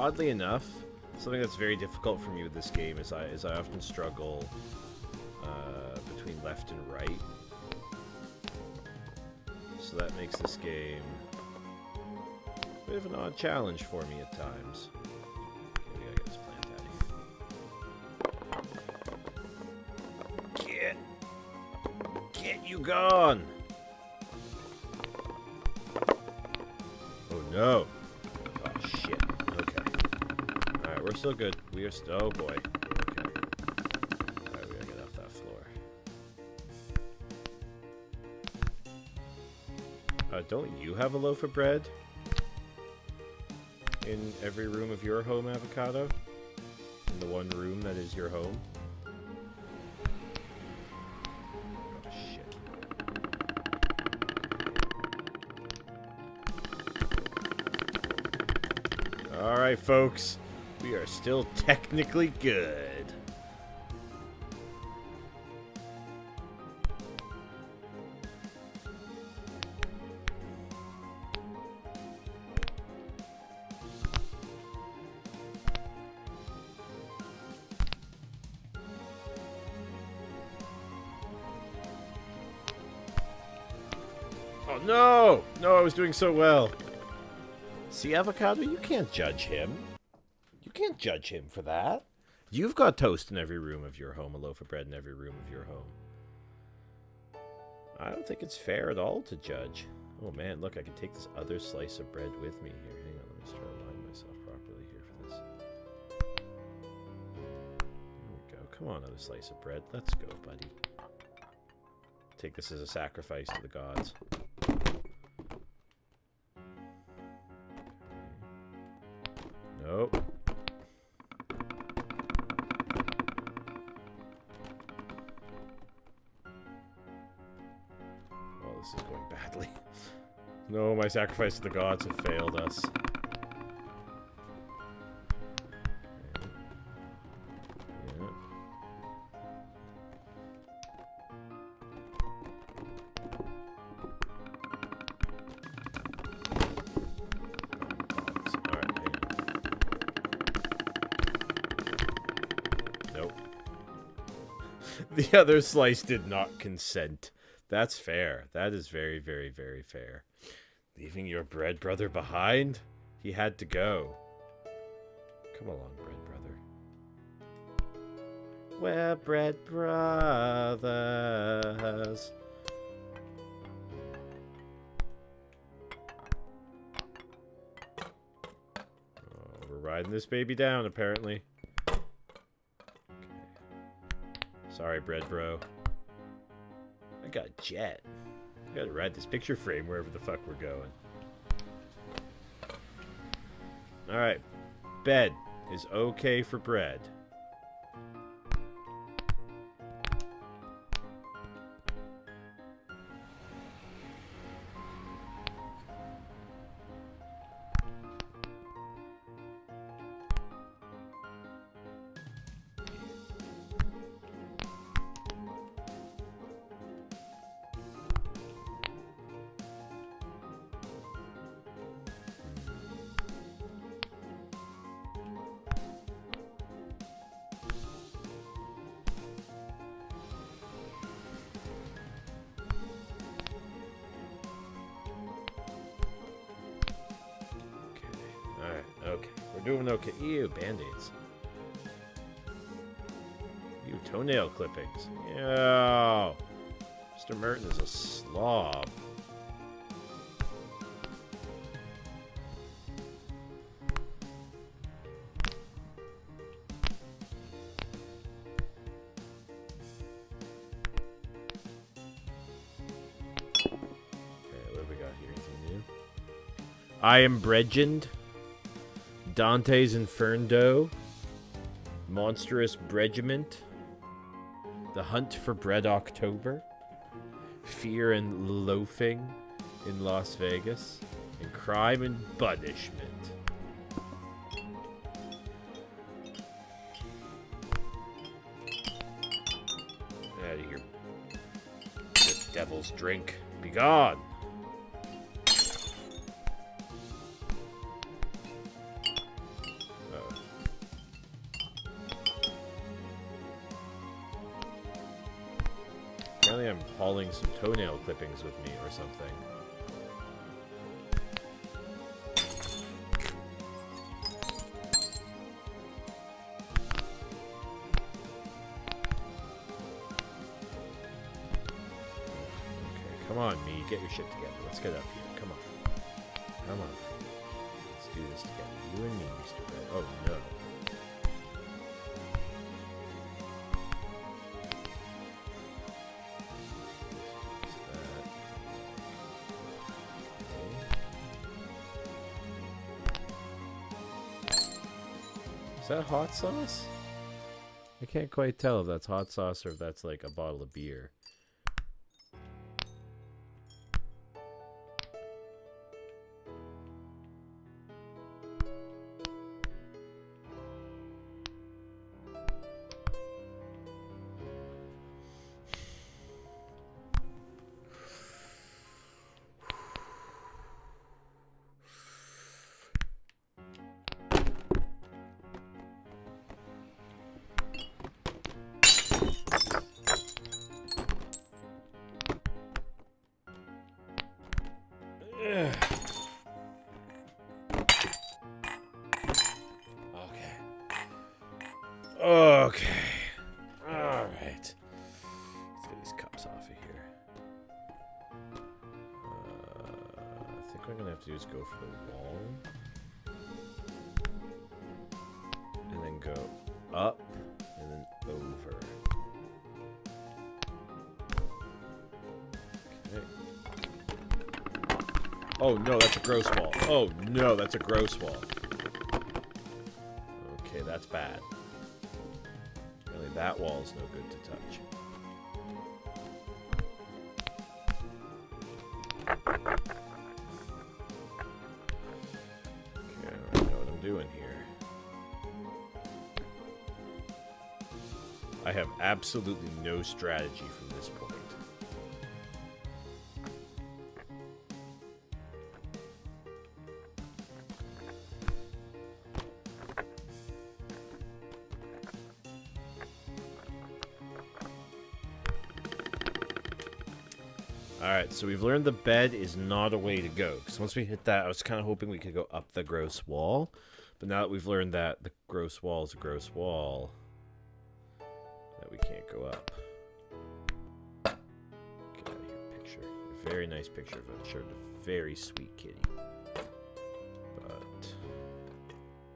Oddly enough, something that's very difficult for me with this game is I is I often struggle uh, between left and right. So that makes this game a bit of an odd challenge for me at times. Get you gone! Still good. We are still. Oh boy. Okay. Alright, we gotta get off that floor. Uh, don't you have a loaf of bread? In every room of your home, Avocado? In the one room that is your home? Oh. Alright, folks. Still technically good. Oh no! No, I was doing so well. See, Avocado, you can't judge him. Judge him for that. You've got toast in every room of your home, a loaf of bread in every room of your home. I don't think it's fair at all to judge. Oh man, look, I can take this other slice of bread with me here. Hang on, let me try to align myself properly here for this. There we go. Come on, other slice of bread. Let's go, buddy. Take this as a sacrifice to the gods. Sacrifice to the gods have failed us. Nope. The other slice did not consent. That's fair. That is very, very, very fair. Leaving your bread brother behind? He had to go. Come along, bread brother. We're bread brothers. Oh, we're riding this baby down, apparently. Okay. Sorry, bread bro. I got jet. I gotta ride this picture frame wherever the fuck we're going. Alright. Bed is okay for bread. Ew, band-aids. Ew, toenail clippings. Ew. Mr. Merton is a slob. Okay, what have Dante's Inferno. Monstrous Regiment. The Hunt for Bread October. Fear and Loafing in Las Vegas. And Crime and Punishment. Out of here. This devil's drink. Be gone. Clippings with me or something. Okay, come on, me. Get your shit together. Let's get up here. Come on. Come on. Let's do this together. You and me, Mr. Red. Oh, no. That hot sauce? I can't quite tell if that's hot sauce or if that's like a bottle of beer. Oh no, that's a gross wall. Oh no, that's a gross wall. Okay, that's bad. Really, that wall is no good to touch. Okay, I don't know what I'm doing here. I have absolutely no strategy from this point. So we've learned the bed is not a way to go. Because once we hit that, I was kind of hoping we could go up the gross wall. But now that we've learned that the gross wall is a gross wall, that we can't go up. Get out of here, picture. A very nice picture of a Sure, a very sweet kitty. But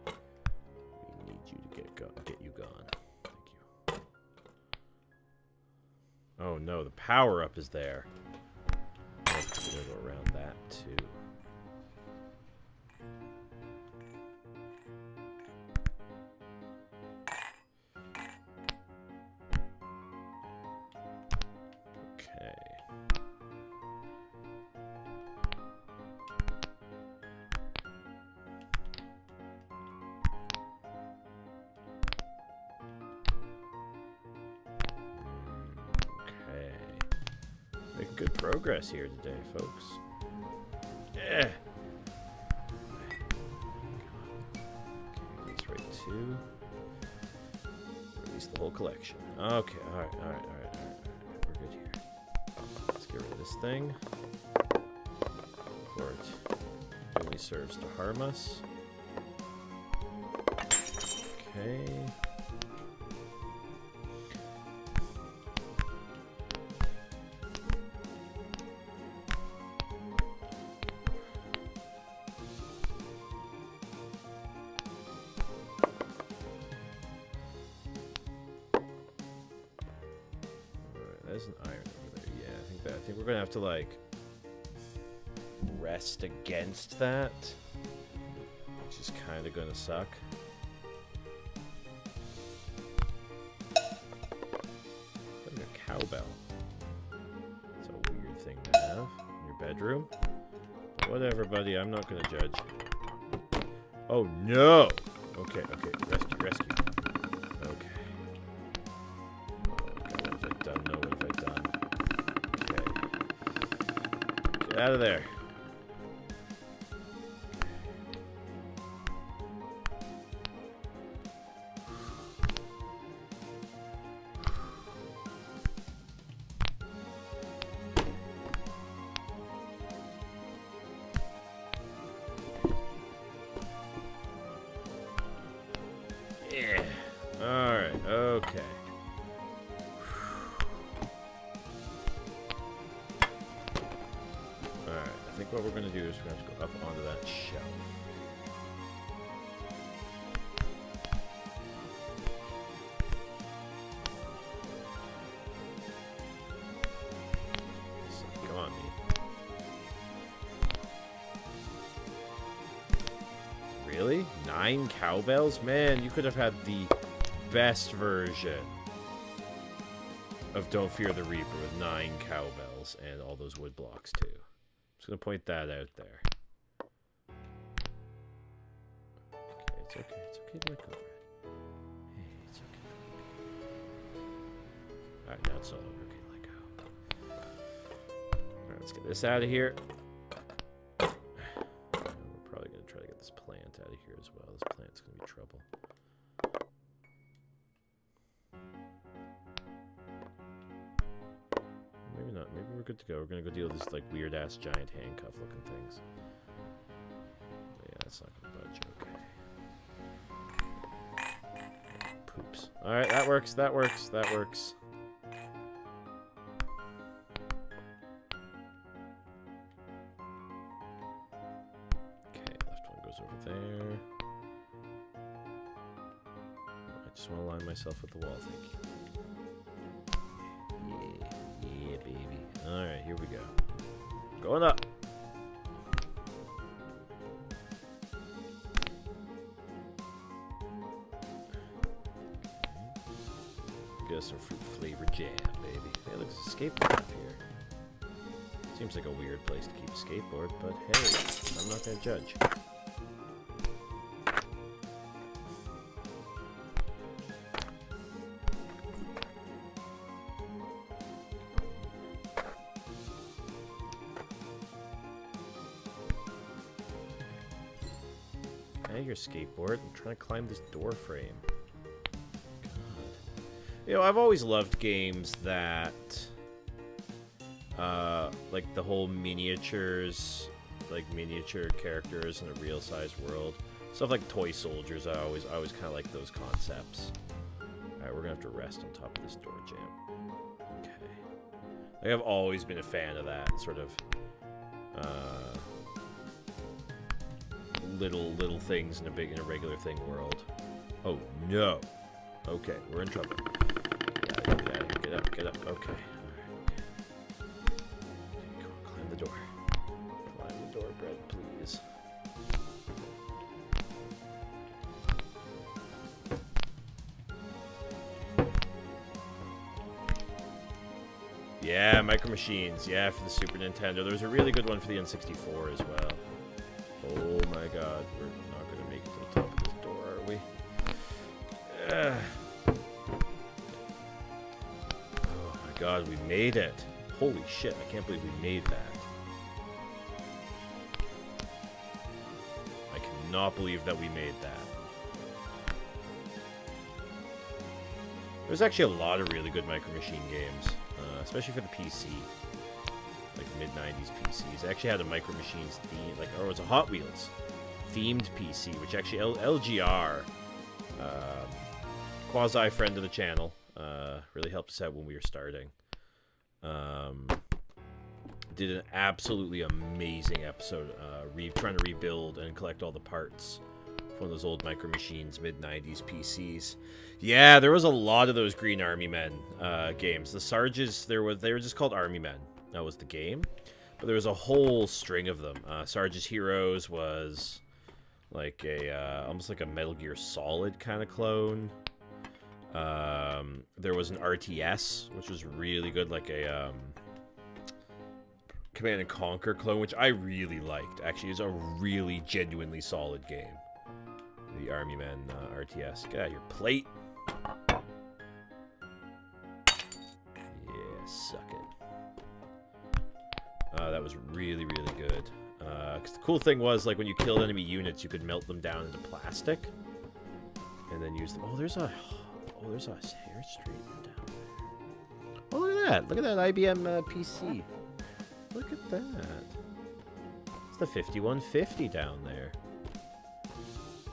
we need you to get go get you gone. Thank you. Oh no, the power up is there that too. progress here today, folks. Yeah. Release right two. Release the whole collection. Okay, alright, alright, alright, alright. We're good here. Let's get rid of this thing. Before it only serves to harm us. Okay. To like rest against that, which is kind of going to suck. Out of there. Cowbells? Man, you could have had the best version of Don't Fear the Reaper with nine cowbells and all those wood blocks too. Just gonna point that out there. Okay, it's okay. It's okay to let go. Hey, it's okay. Alright, now it's all over. Okay, let go. Alright, let's get this out of here. We're gonna go deal with these like weird ass giant handcuff looking things. But yeah, that's not gonna budge. Okay. Poops. Alright, that works, that works, that works. Us some fruit flavored jam, baby. Hey, look, there's a skateboard up here. Seems like a weird place to keep a skateboard, but hey, I'm not gonna judge. Your skateboard. I'm trying to climb this door frame. You know, I've always loved games that, uh, like the whole miniatures, like miniature characters in a real size world. Stuff like toy soldiers. I always, I always kind of like those concepts. All right, we're gonna have to rest on top of this door jam. Okay. Like I've always been a fan of that sort of. Uh, little little things in a big in a regular thing world. Oh no. Okay, we're in trouble. Out, get up. Okay. On, climb the door. Climb the door, bread, please. Yeah, Micro Machines. Yeah, for the Super Nintendo. There was a really good one for the N64 as Holy shit, I can't believe we made that. I cannot believe that we made that. There's actually a lot of really good Micro Machine games, uh, especially for the PC like mid 90s PCs. I actually had a Micro Machines theme, like, or it was a Hot Wheels themed PC, which actually L- LGR, um, quasi friend of the channel, uh, really helped us out when we were starting. Um, did an absolutely amazing episode, uh, re- trying to rebuild and collect all the parts of those old Micro Machines mid 90s PCs. Yeah, there was a lot of those Green Army Men uh, games. The Sarges, there was they were just called Army Men. That was the game. But there was a whole string of them. Uh, Sarge's Heroes was like a uh, almost like a Metal Gear Solid kind of clone. Um, there was an RTS, which was really good, like a um, Command and Conquer clone, which I really liked. Actually, it's a really genuinely solid game. The Army Men uh, RTS. Get out your plate. Yeah, suck it. Uh, that was really, really good. Uh, cause the cool thing was, like, when you killed enemy units, you could melt them down into plastic. And then use them. Oh, there's a... Oh, there's a hair straightener down there. Oh, look at that. Look at that IBM uh, PC. Look at that. It's the 5150 down there.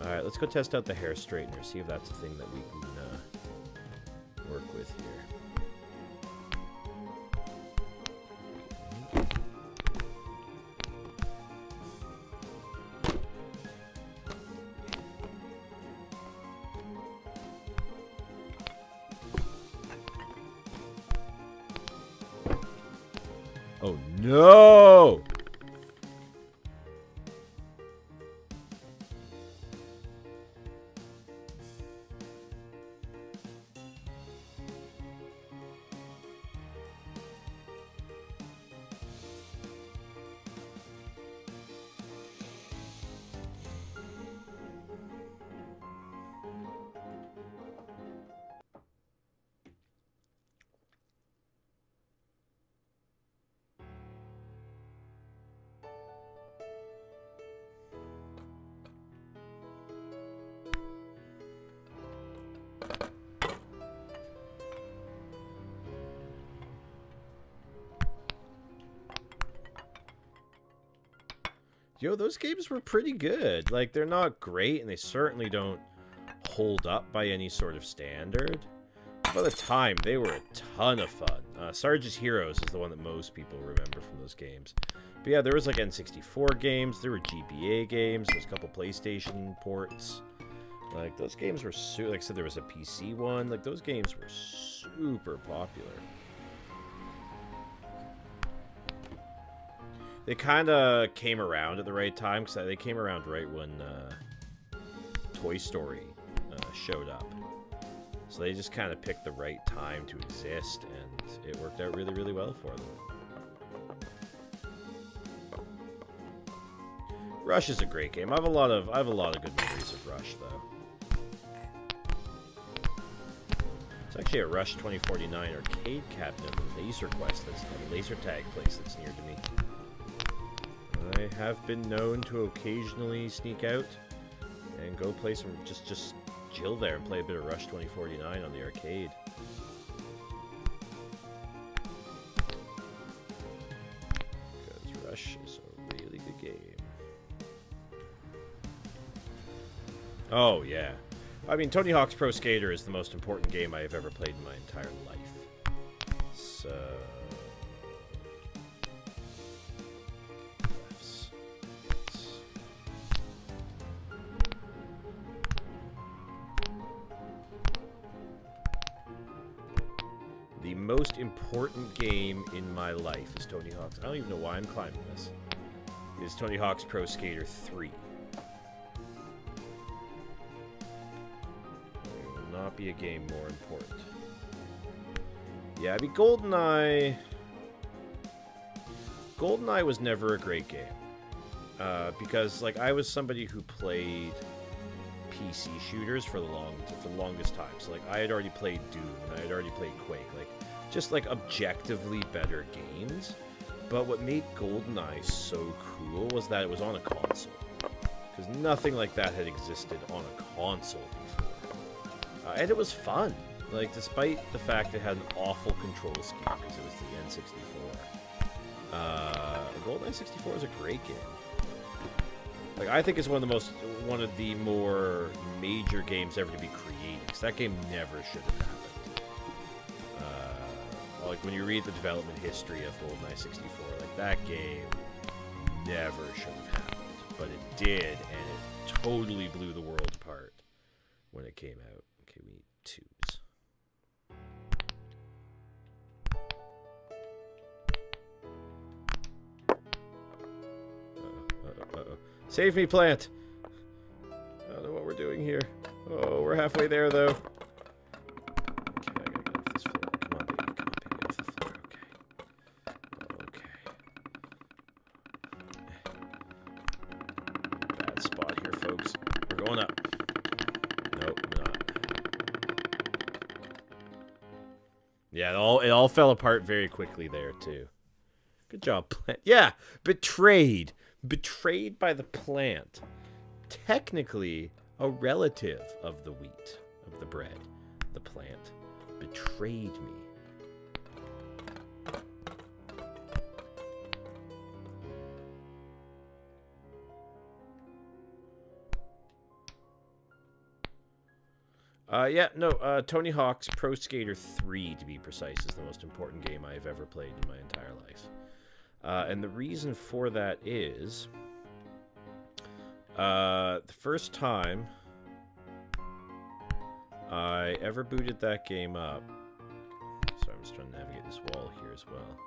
Alright, let's go test out the hair straightener. See if that's a thing that we can uh, work with here. Oh no! Yo, those games were pretty good. Like, they're not great, and they certainly don't hold up by any sort of standard. By the time, they were a ton of fun. Uh, Sarge's Heroes is the one that most people remember from those games. But yeah, there was like N64 games, there were GBA games, there's a couple PlayStation ports. Like, those games were like I said, there was a PC one. Like, those games were super popular. They kind of came around at the right time, because they came around right when uh, Toy Story uh, showed up. So they just kind of picked the right time to exist, and it worked out really, really well for them. Rush is a great game. I have a lot of I have a lot of good memories of Rush though. It's actually a Rush 2049 arcade cabinet with Laser Quest that's a laser tag place that's near to me. Have been known to occasionally sneak out and go play some just just chill there and play a bit of Rush 2049 on the arcade. Because Rush is a really good game. Oh, yeah. I mean, Tony Hawk's Pro Skater is the most important game I have ever played in my entire life. So... game in my life is Tony Hawk's. I don't even know why I'm climbing this. Is Tony Hawk's Pro Skater 3. There will not be a game more important. Yeah, I mean, GoldenEye... GoldenEye was never a great game. Uh, because, like, I was somebody who played PC shooters for the long for the longest time. So like I had already played Doom and I had already played Quake, like just like objectively better games. But what made GoldenEye so cool was that it was on a console. Because nothing like that had existed on a console before. Uh, and it was fun. Like, despite the fact it had an awful control scheme because it was the N64. Uh, GoldenEye 64 is a great game. Like I think it's one of the most, one of the more major games ever to be created. Cause that game never should have happened. Like when you read the development history of GoldenEye 64, like that game never should have happened, but it did, and it totally blew the world apart when it came out. Okay, we need twos. Save me, plant! I don't know what we're doing here. Oh, we're halfway there, though. Fell apart very quickly there, too. Good job, plant. Yeah, betrayed betrayed by the plant, technically a relative of the wheat, of the bread. The plant betrayed me. Uh, yeah, no, uh, Tony Hawk's Pro Skater 3, to be precise, is the most important game I have ever played in my entire life. Uh, and the reason for that is uh, the first time I ever booted that game up. Sorry, I'm just trying to navigate this wall here as well.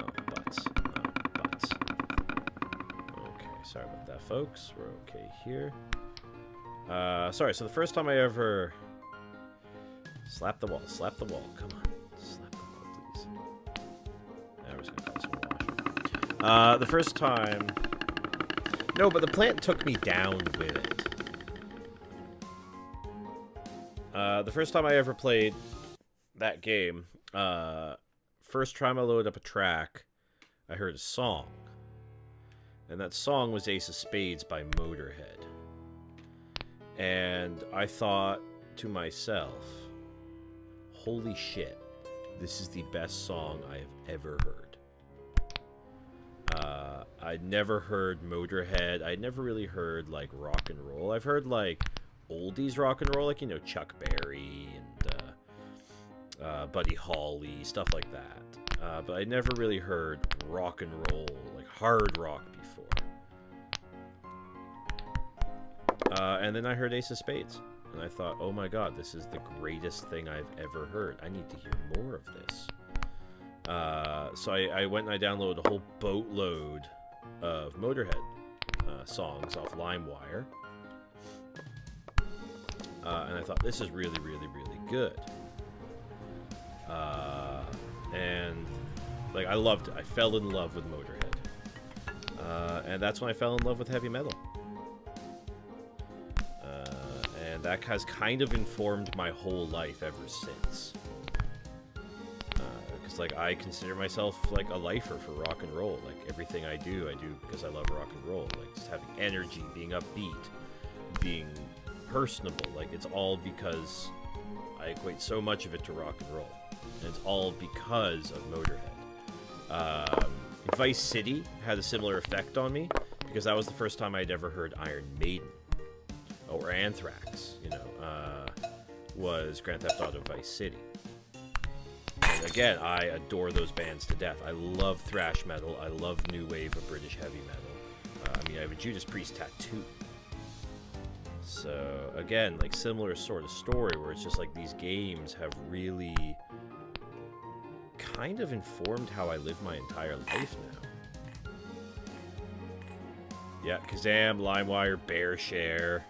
Oh, butts. Oh, butts. Okay, sorry about that, folks. We're okay here. Uh, sorry, so the first time I ever... Slap the wall, slap the wall, come on. Slap the wall, please. Now we're gonna call some uh, the first time... No, but the plant took me down with it. Uh, the first time I ever played that game, uh, first time I loaded up a track, I heard a song. And that song was Ace of Spades by Motorhead. And I thought to myself, holy shit, this is the best song I have ever heard. Uh, I never heard Motorhead. I'd never really heard like rock and roll. I've heard like oldies rock and roll, like you know Chuck Berry and uh, uh, Buddy Holly, stuff like that. Uh, but I never really heard rock and roll, like hard rock before. Uh, and then I heard Ace of Spades, and I thought, oh my god, this is the greatest thing I've ever heard. I need to hear more of this. Uh, so I, I, went and I downloaded a whole boatload of Motorhead uh, songs off LimeWire. Uh, and I thought, this is really, really, really good. Uh, and, like, I loved it. I fell in love with Motorhead. Uh, and that's when I fell in love with heavy metal. That has kind of informed my whole life ever since Because, like I consider myself like a lifer for rock and roll. Like everything I do, I do because I love rock and roll. Like just having energy, being upbeat, being personable. Like it's all because I equate so much of it to rock and roll, and it's all because of Motorhead. Um, Vice City had a similar effect on me because that was the first time I'd ever heard Iron Maiden or Anthrax. You know, uh, was Grand Theft Auto Vice City And again, I adore those bands to death. I love thrash metal. I love new wave of British heavy metal. Uh, I mean, I have a Judas Priest tattoo. So again, like similar sort of story where it's just like these games have really kind of informed how I live my entire life now. Yeah, Kazaa, LimeWire, BearShare.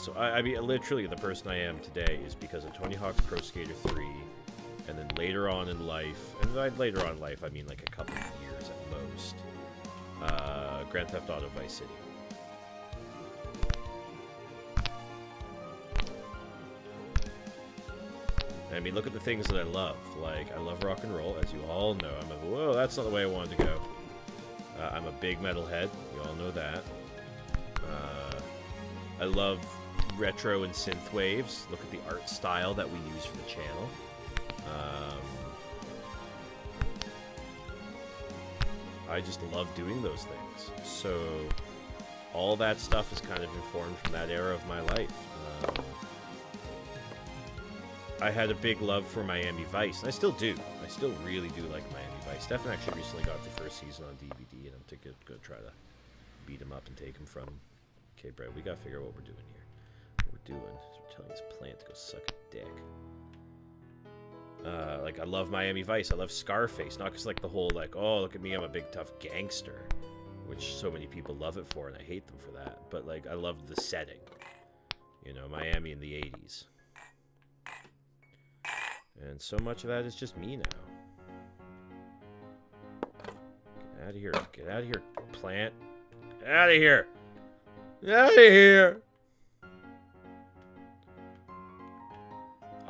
So I, I, mean, literally, the person I am today is because of Tony Hawk's Pro Skater 3, and then later on in life, and by later on in life, I mean like a couple of years at most, uh, Grand Theft Auto Vice City. I mean, look at the things that I love. Like, I love rock and roll, as you all know. I'm like, whoa, that's not the way I wanted to go. Uh, I'm a big metalhead. You all know that. Uh, I love retro and synth waves. Look at the art style that we use for the channel. Um, I just love doing those things. So all that stuff is kind of informed from that era of my life. Um, I had a big love for Miami Vice, and I still do. I still really do like Miami Vice. Stefan actually recently got the first season on DVD, and I'm to go, try to beat him up and take him from him. Okay, Brad, we gotta figure out what we're doing here doing. We're telling this plant to go suck a dick. Uh, like, I love Miami Vice. I love Scarface. Not because, like, the whole, like, oh, look at me, I'm a big, tough gangster. Which so many people love it for, and I hate them for that. But, like, I love the setting. You know, Miami in the 80s. And so much of that is just me now. Get out of here. Get out of here, plant. Get out of here. Get out of here.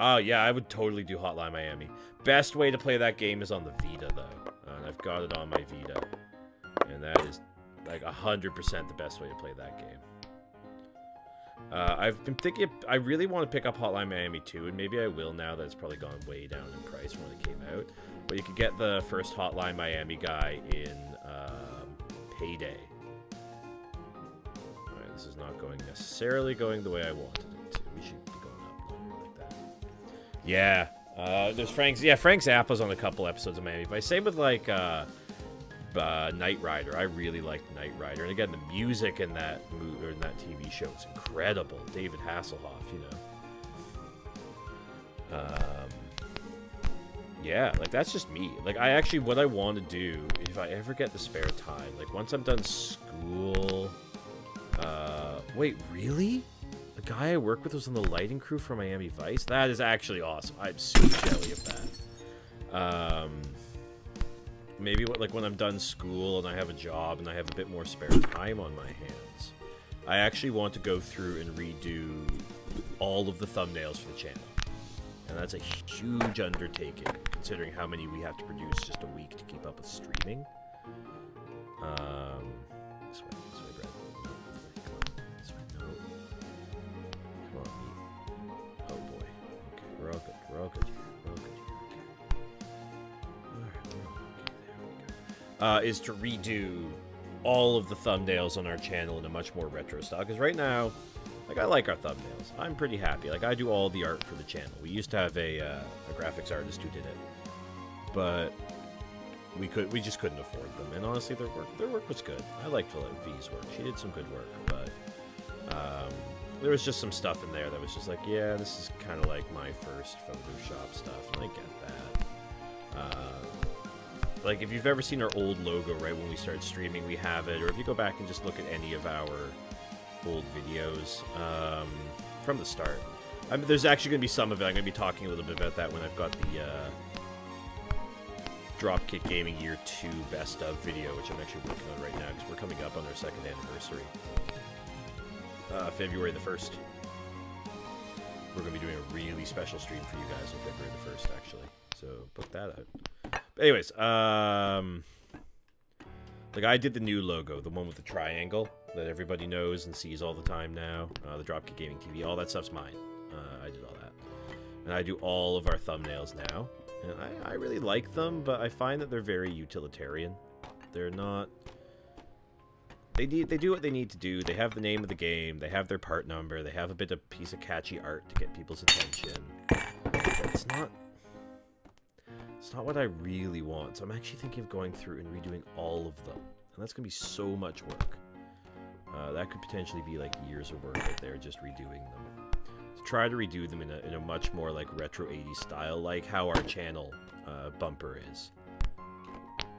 Oh, yeah, I would totally do Hotline Miami. Best way to play that game is on the Vita, though. And I've got it on my Vita. And that is, like, 100% the best way to play that game. Uh, I've been thinking, I really want to pick up Hotline Miami 2, and maybe I will now that it's probably gone way down in price when it came out. But you could get the first Hotline Miami guy in um, Payday. Alright, this is not going necessarily going the way I wanted yeah. Uh, there's Frank's. Yeah, Frank Zappa's on a couple episodes of Miami Vice. Same with like uh, uh, Knight Rider. I really liked Knight Rider, and again, the music in that movie or in that TV show is incredible. David Hasselhoff, you know. Um, yeah, like that's just me. Like I actually, what I want to do if I ever get the spare time, like once I'm done school. Uh, wait, really? Guy I work with was on the lighting crew for Miami Vice. That is actually awesome. I'm super jelly of that. Um, maybe what, like when I'm done school and I have a job and I have a bit more spare time on my hands, I actually want to go through and redo all of the thumbnails for the channel. And that's a huge undertaking, considering how many we have to produce just a week to keep up with streaming. Um, uh, is to redo all of the thumbnails on our channel in a much more retro style. Because right now, like I like our thumbnails. I'm pretty happy. Like I do all the art for the channel. We used to have a, uh, a graphics artist who did it, but we could we just couldn't afford them. And honestly, their work their work was good. I liked V's work. She did some good work, but um, there was just some stuff in there that was just like, yeah, this is kind of like my first Photoshop stuff, and I get that. Uh, like if you've ever seen our old logo right when we started streaming we have it. Or if you go back and just look at any of our old videos um, from the start. I mean, there's actually going to be some of it. I'm going to be talking a little bit about that when I've got the uh, Dropkick Gaming Year 2 Best of video which I'm actually working on right now because we're coming up on our second anniversary. Uh, February the 1st we're going to be doing a really special stream for you guys on February the 1st actually. So book that out anyways, um, like I did the new logo, the one with the triangle that everybody knows and sees all the time now. Uh, the Dropkick Gaming TV, all that stuff's mine. Uh, I did all that, and I do all of our thumbnails now. And I, I really like them, but I find that they're very utilitarian. They're not. They need, they do what they need to do. They have the name of the game. They have their part number. They have a bit of piece of catchy art to get people's attention. But it's not it's not what I really want, so I'm actually thinking of going through and redoing all of them. And that's going to be so much work. Uh, that could potentially be like years of work right there, just redoing them. To try to redo them in a, in a much more like retro 80s style, like how our channel uh, bumper is.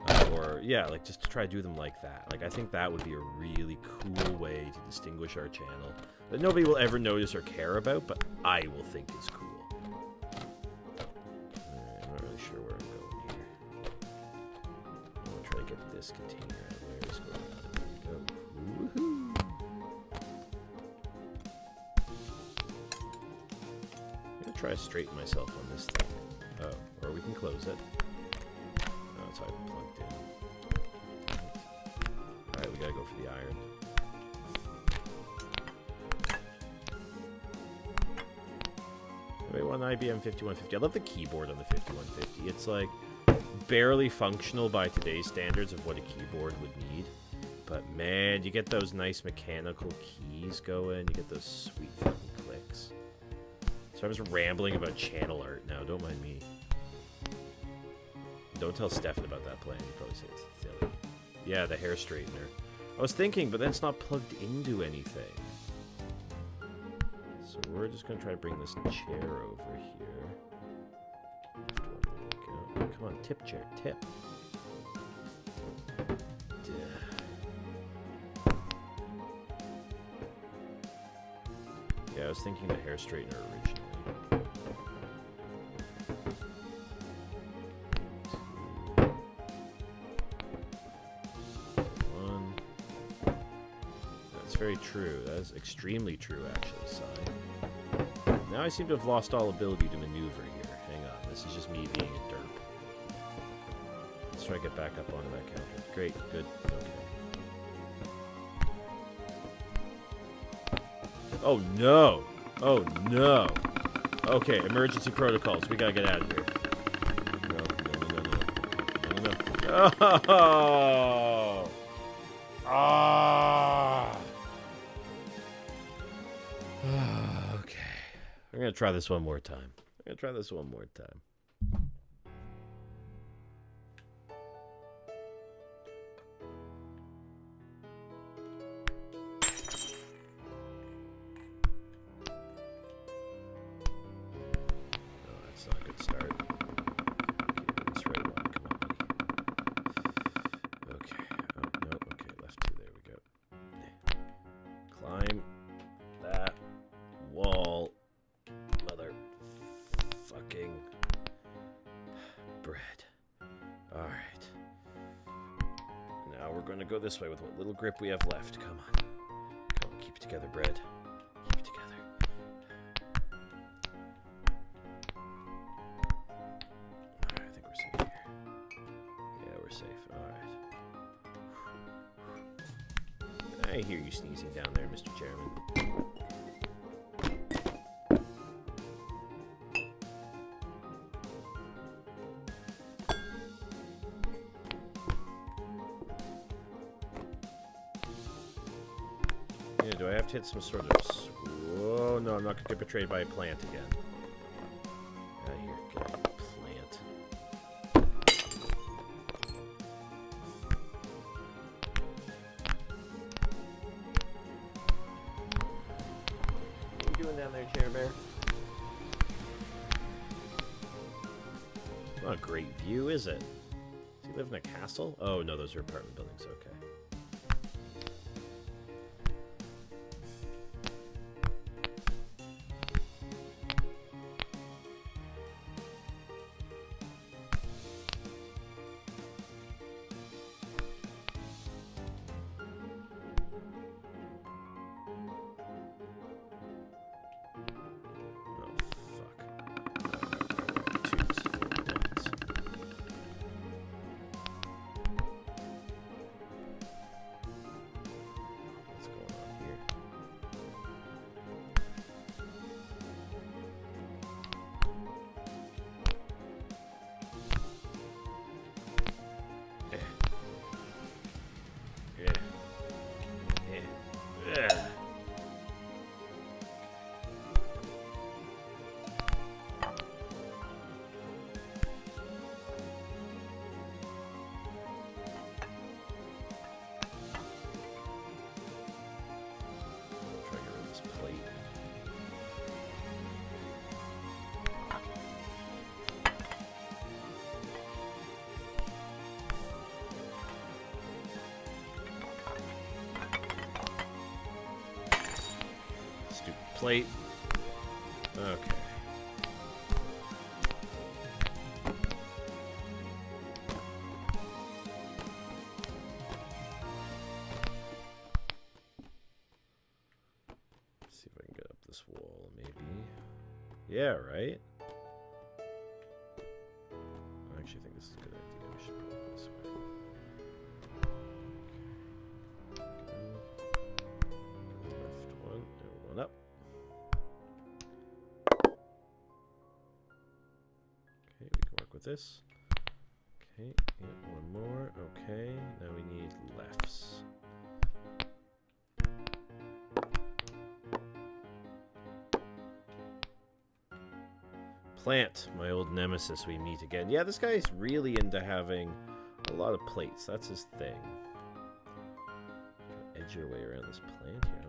Uh, or, yeah, like just to try to do them like that. Like, I think that would be a really cool way to distinguish our channel that nobody will ever notice or care about, but I will think is cool. This container. Going? I'm gonna try to straighten myself on this thing. Oh, or we can close it. Oh, plugged in. Alright, we gotta go for the iron. Wait, one IBM 5150. I love the keyboard on the 5150. It's like barely functional by today's standards of what a keyboard would need. But man, you get those nice mechanical keys going, you get those sweet fucking clicks. So I was rambling about channel art now, don't mind me. Don't tell Stefan about that plan, he'd probably say it's silly. Yeah, the hair straightener. I was thinking, but then it's not plugged into anything. So we're just gonna try to bring this chair over here. Come on, tip chair, tip. Yeah, I was thinking the hair straightener originally. One. That's very true. That is extremely true, actually, Sai. Now I seem to have lost all ability to maneuver here. Hang on, this is just me being a Try to get back up onto that counter. Great, good, okay. Oh no! Oh no! Okay, emergency protocols. We gotta get out of here. No, no, no, no, no, no, no. Oh! Ah! okay. I'm gonna try this one more time. I'm gonna try this one more time. This way with what little grip we have left. Come on. Come on, keep it together, bread. Yeah, do I have to hit some sort of... Whoa, no, I'm not going to get betrayed by a plant again. Out of here, get out, plant. What are you doing down there, Chair Bear? Not a great view, is it? Does he live in a castle? Oh, no, those are apartment buildings, okay. Okay. see if I can get up this wall, maybe. Yeah, right? This. Okay, one more. Okay, now we need lefts. Plant, my old nemesis, we meet again. Yeah, this guy's really into having a lot of plates. That's his thing. Edge your way around this plant here.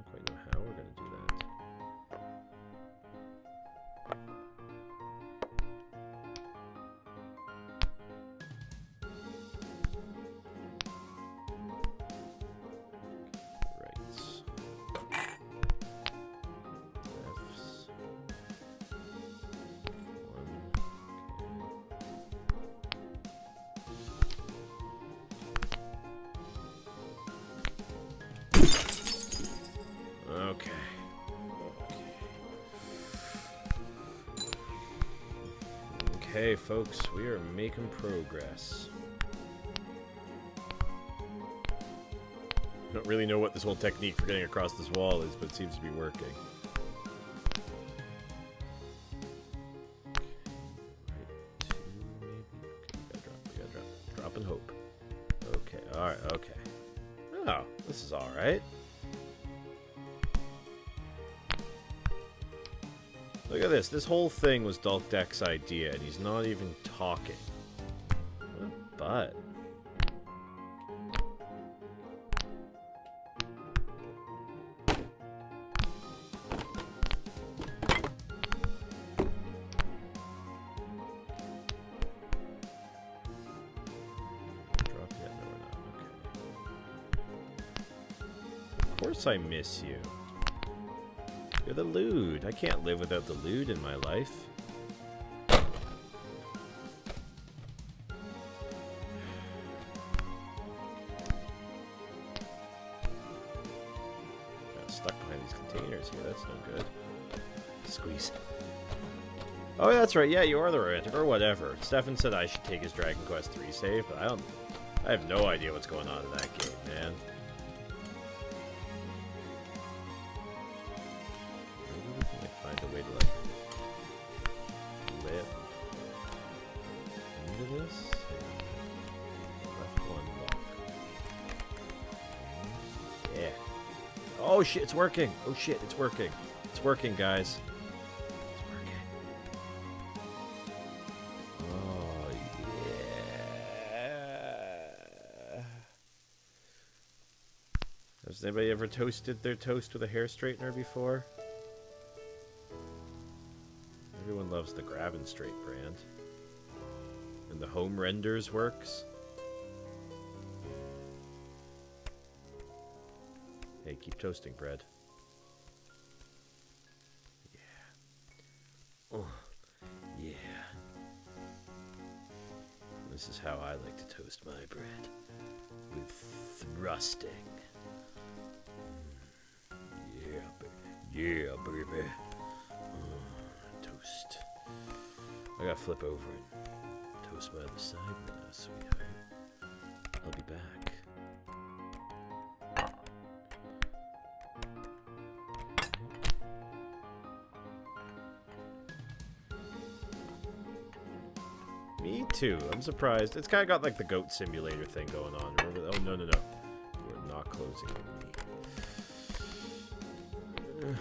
Making progress. I don't really know what this whole technique for getting across this wall is, but it seems to be working. Oh. Look at this. This whole thing was Dalk Deck's idea, and he's not even talking. Course I miss you. You're the lewd. I can't live without the lewd in my life. Got stuck behind these containers here. That's no good. Squeeze. Oh, that's right. Yeah, you are the romantic, or whatever. Stefan said I should take his Dragon Quest 3 save, but I don't. I have no idea what's going on in that game, man. Shit, it's working. Oh shit, it's working. It's working, guys. It's working. Oh yeah. Has anybody ever toasted their toast with a hair straightener before? Everyone loves the Graben Straight brand. And the Home Renders works. Keep toasting bread. Yeah. Oh, yeah. This is how I like to toast my bread. With thrusting. Yeah, baby. Yeah, baby. Mm, toast. I gotta flip over and toast my other side now, sweetheart. I'll be back. Me too. I'm surprised. It's kind of got like the goat simulator thing going on. Remember? Oh no no no! We're not closing me.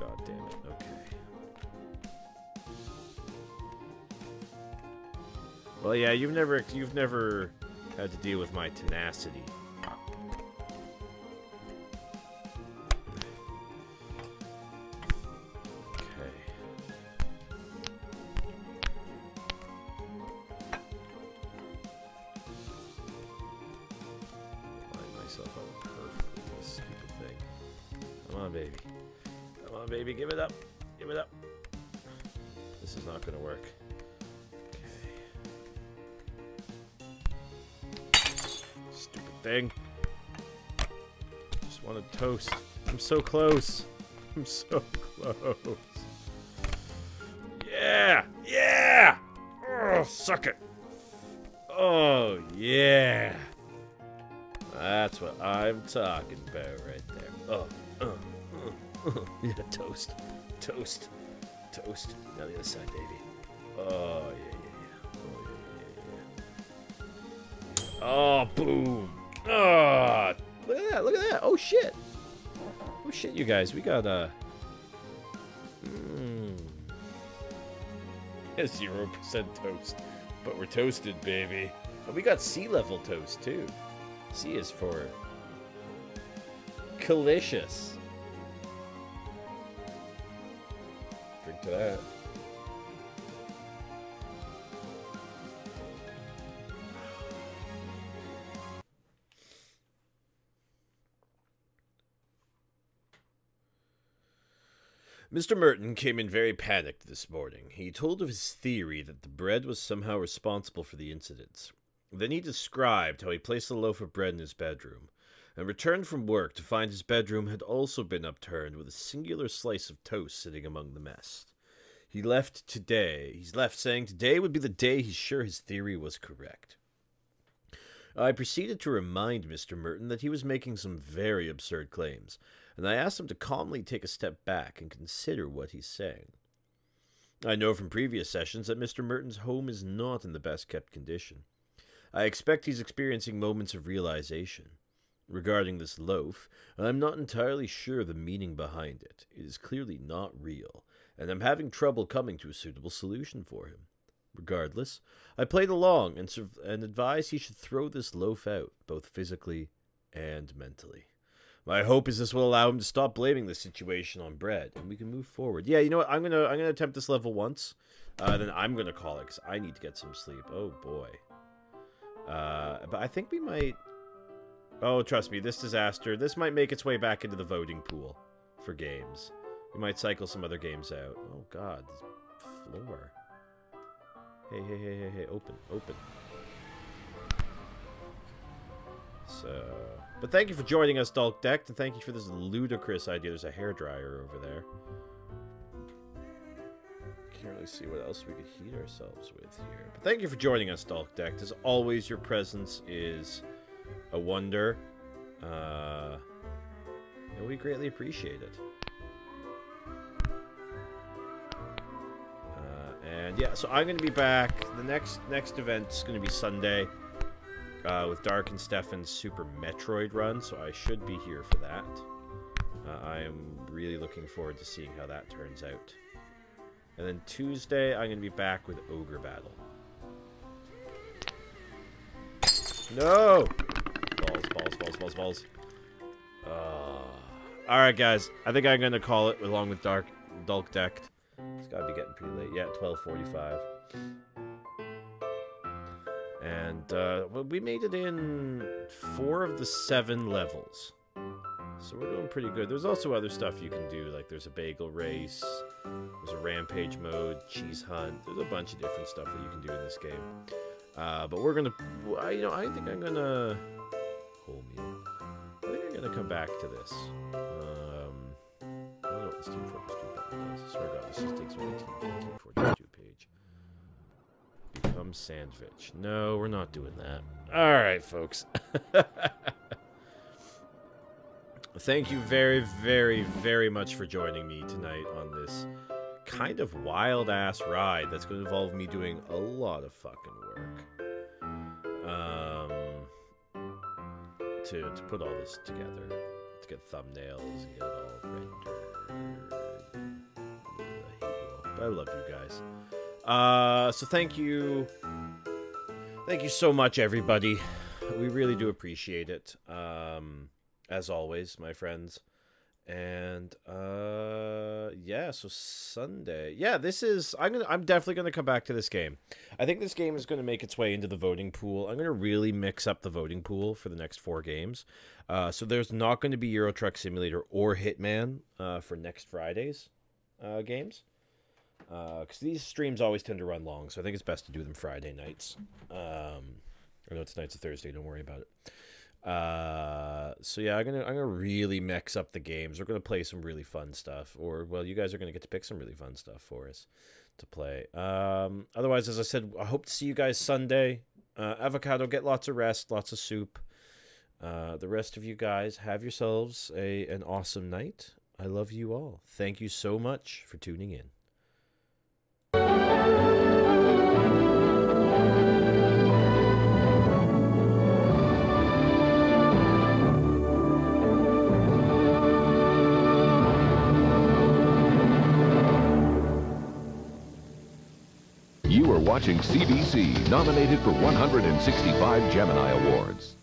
God damn it. Okay. Well, yeah. You've never you've never had to deal with my tenacity. So close. I'm so close. Yeah! Yeah! Oh, suck it. Oh, yeah. That's what I'm talking about right there. Oh, uh, uh, uh. yeah, toast, toast, toast. Now the other side, baby. Oh yeah, yeah, yeah. Oh yeah, yeah, yeah. Oh, boom. Oh, look at that! Look at that! Oh shit! Shit, you guys, we got uh. Mm, zero percent toast, but we're toasted, baby. And we got sea level toast too. C is for Calicious. Mr. Merton came in very panicked this morning. He told of his theory that the bread was somehow responsible for the incidents. Then he described how he placed a loaf of bread in his bedroom, and returned from work to find his bedroom had also been upturned with a singular slice of toast sitting among the mess. He left today. He's left saying today would be the day he's sure his theory was correct. I proceeded to remind Mr. Merton that he was making some very absurd claims, and I asked him to calmly take a step back and consider what he's saying. I know from previous sessions that Mr. Merton's home is not in the best kept condition. I expect he's experiencing moments of realization. Regarding this loaf, I'm not entirely sure the meaning behind it. It is clearly not real, and I'm having trouble coming to a suitable solution for him. Regardless, I played along and, and advised he should throw this loaf out, both physically and mentally. My hope is this will allow him to stop blaming the situation on bread, and we can move forward. Yeah, you know what? I'm gonna I'm gonna attempt this level once, uh, then I'm gonna call it because I need to get some sleep. Oh boy. Uh, but I think we might. Oh, trust me, this disaster. This might make its way back into the voting pool for games. We might cycle some other games out. Oh God, this floor. Hey, hey, hey, hey, hey! Open, open. So, but thank you for joining us, Dulk Deck, and thank you for this ludicrous idea. There's a hairdryer over there. Can't really see what else we could heat ourselves with here. But thank you for joining us, Dulk Deck. As always, your presence is a wonder. Uh, and we greatly appreciate it. Uh, and yeah, so I'm going to be back. The next next event is going to be Sunday uh, with Dark and Stefan's Super Metroid run, so I should be here for that. I'm really looking forward to seeing how that turns out. And then Tuesday, I'm going to be back with Ogre Battle. No! Balls, balls, balls, balls, balls. Uh, Alright, guys. I think I'm going to call it along with Dark Dulk Decked. It's got to be getting pretty late. Yeah, 1245. And uh, we made it in four of the seven levels. So we're doing pretty good. There's also other stuff you can do, like there's a bagel race, there's a rampage mode, cheese hunt. There's a bunch of different stuff that you can do in this game. Uh, but we're gonna, I, you know, I think I'm gonna whole meal. I think I'm gonna come back to this. Um, I don't know what this button does. I swear to God, this just takes me to 1842 sandwich. No, we're not doing that. All right, folks. Thank you very, very, very much for joining me tonight on this kind of wild ass ride that's going to involve me doing a lot of fucking work. Um, to, to put all this together, to get thumbnails and get it all rendered. I love you guys. Uh, so thank you. Thank you so much, everybody. We really do appreciate it. Um, as always, my friends. And uh yeah, so Sunday. Yeah, this is I'm to I'm definitely to come back to this game. I think this game is to make its way into the voting pool. I'm to really mix up the voting pool for the next 4 games. Uh so there's not to be Euro Truck Simulator or Hitman uh for next Friday's uh games. Uh cuz these streams always tend to run long, so I think it's best to do them Friday nights. Um I know tonight's a Thursday, don't worry about it. Uh, so yeah, I'm gonna I'm gonna really mix up the games. We're gonna play some really fun stuff, or well, you guys are gonna get to pick some really fun stuff for us to play. Um, otherwise, as I said, I hope to see you guys Sunday. Uh, avocado, get lots of rest, lots of soup. Uh, the rest of you guys have yourselves a an awesome night. I love you all. Thank you so much for tuning in. Watching CBC, nominated for 165 Gemini Awards.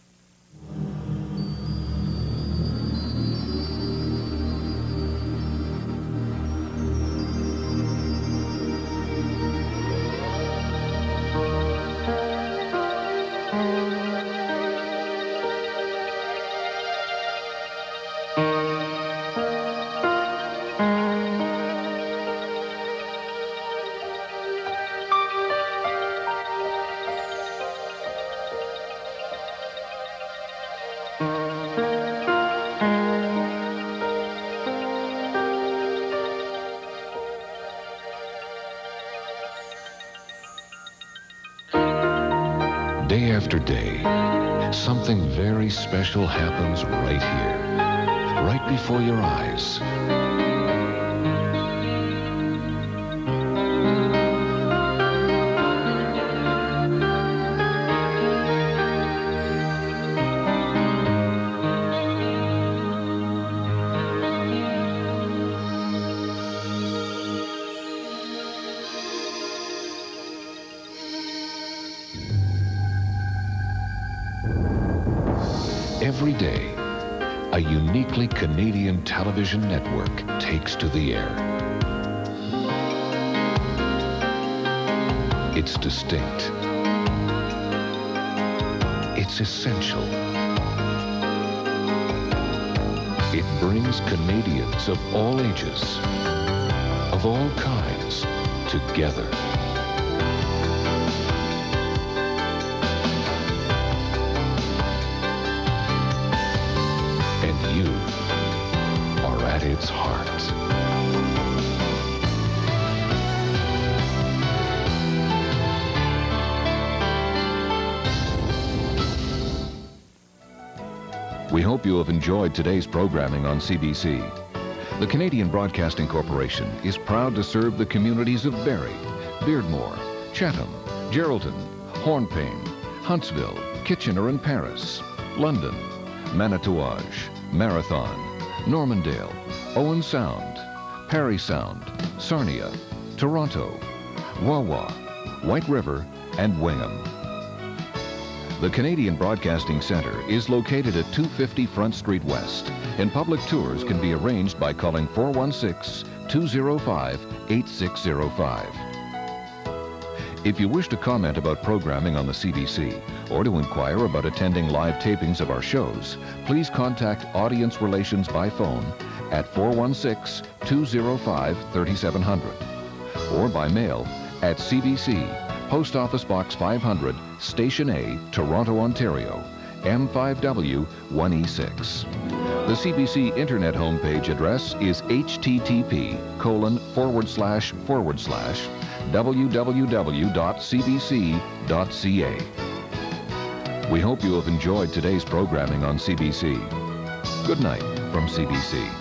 Something very special happens right here, right before your eyes. Canadians of all ages, of all kinds, together. Hope you have enjoyed today's programming on CBC. The Canadian Broadcasting Corporation is proud to serve the communities of Barrie, Beardmore, Chatham, Geraldton, Hornepayne, Huntsville, Kitchener and Paris, London, Manitouwadge, Marathon, Normandale, Owen Sound, Parry Sound, Sarnia, Toronto, Wawa, White River, and Wingham. The Canadian Broadcasting Centre is located at 250 Front Street West, and public tours can be arranged by calling 416 205 8605. If you wish to comment about programming on the CBC or to inquire about attending live tapings of our shows, please contact Audience Relations by phone at 416 205 3700 or by mail at CBC, Post Office Box 500, Station A, Toronto, Ontario, M5W 1E6. The CBC Internet homepage address is http colon forward slash forward slash www.cbc.ca. We hope you have enjoyed today's programming on CBC. Good night from CBC.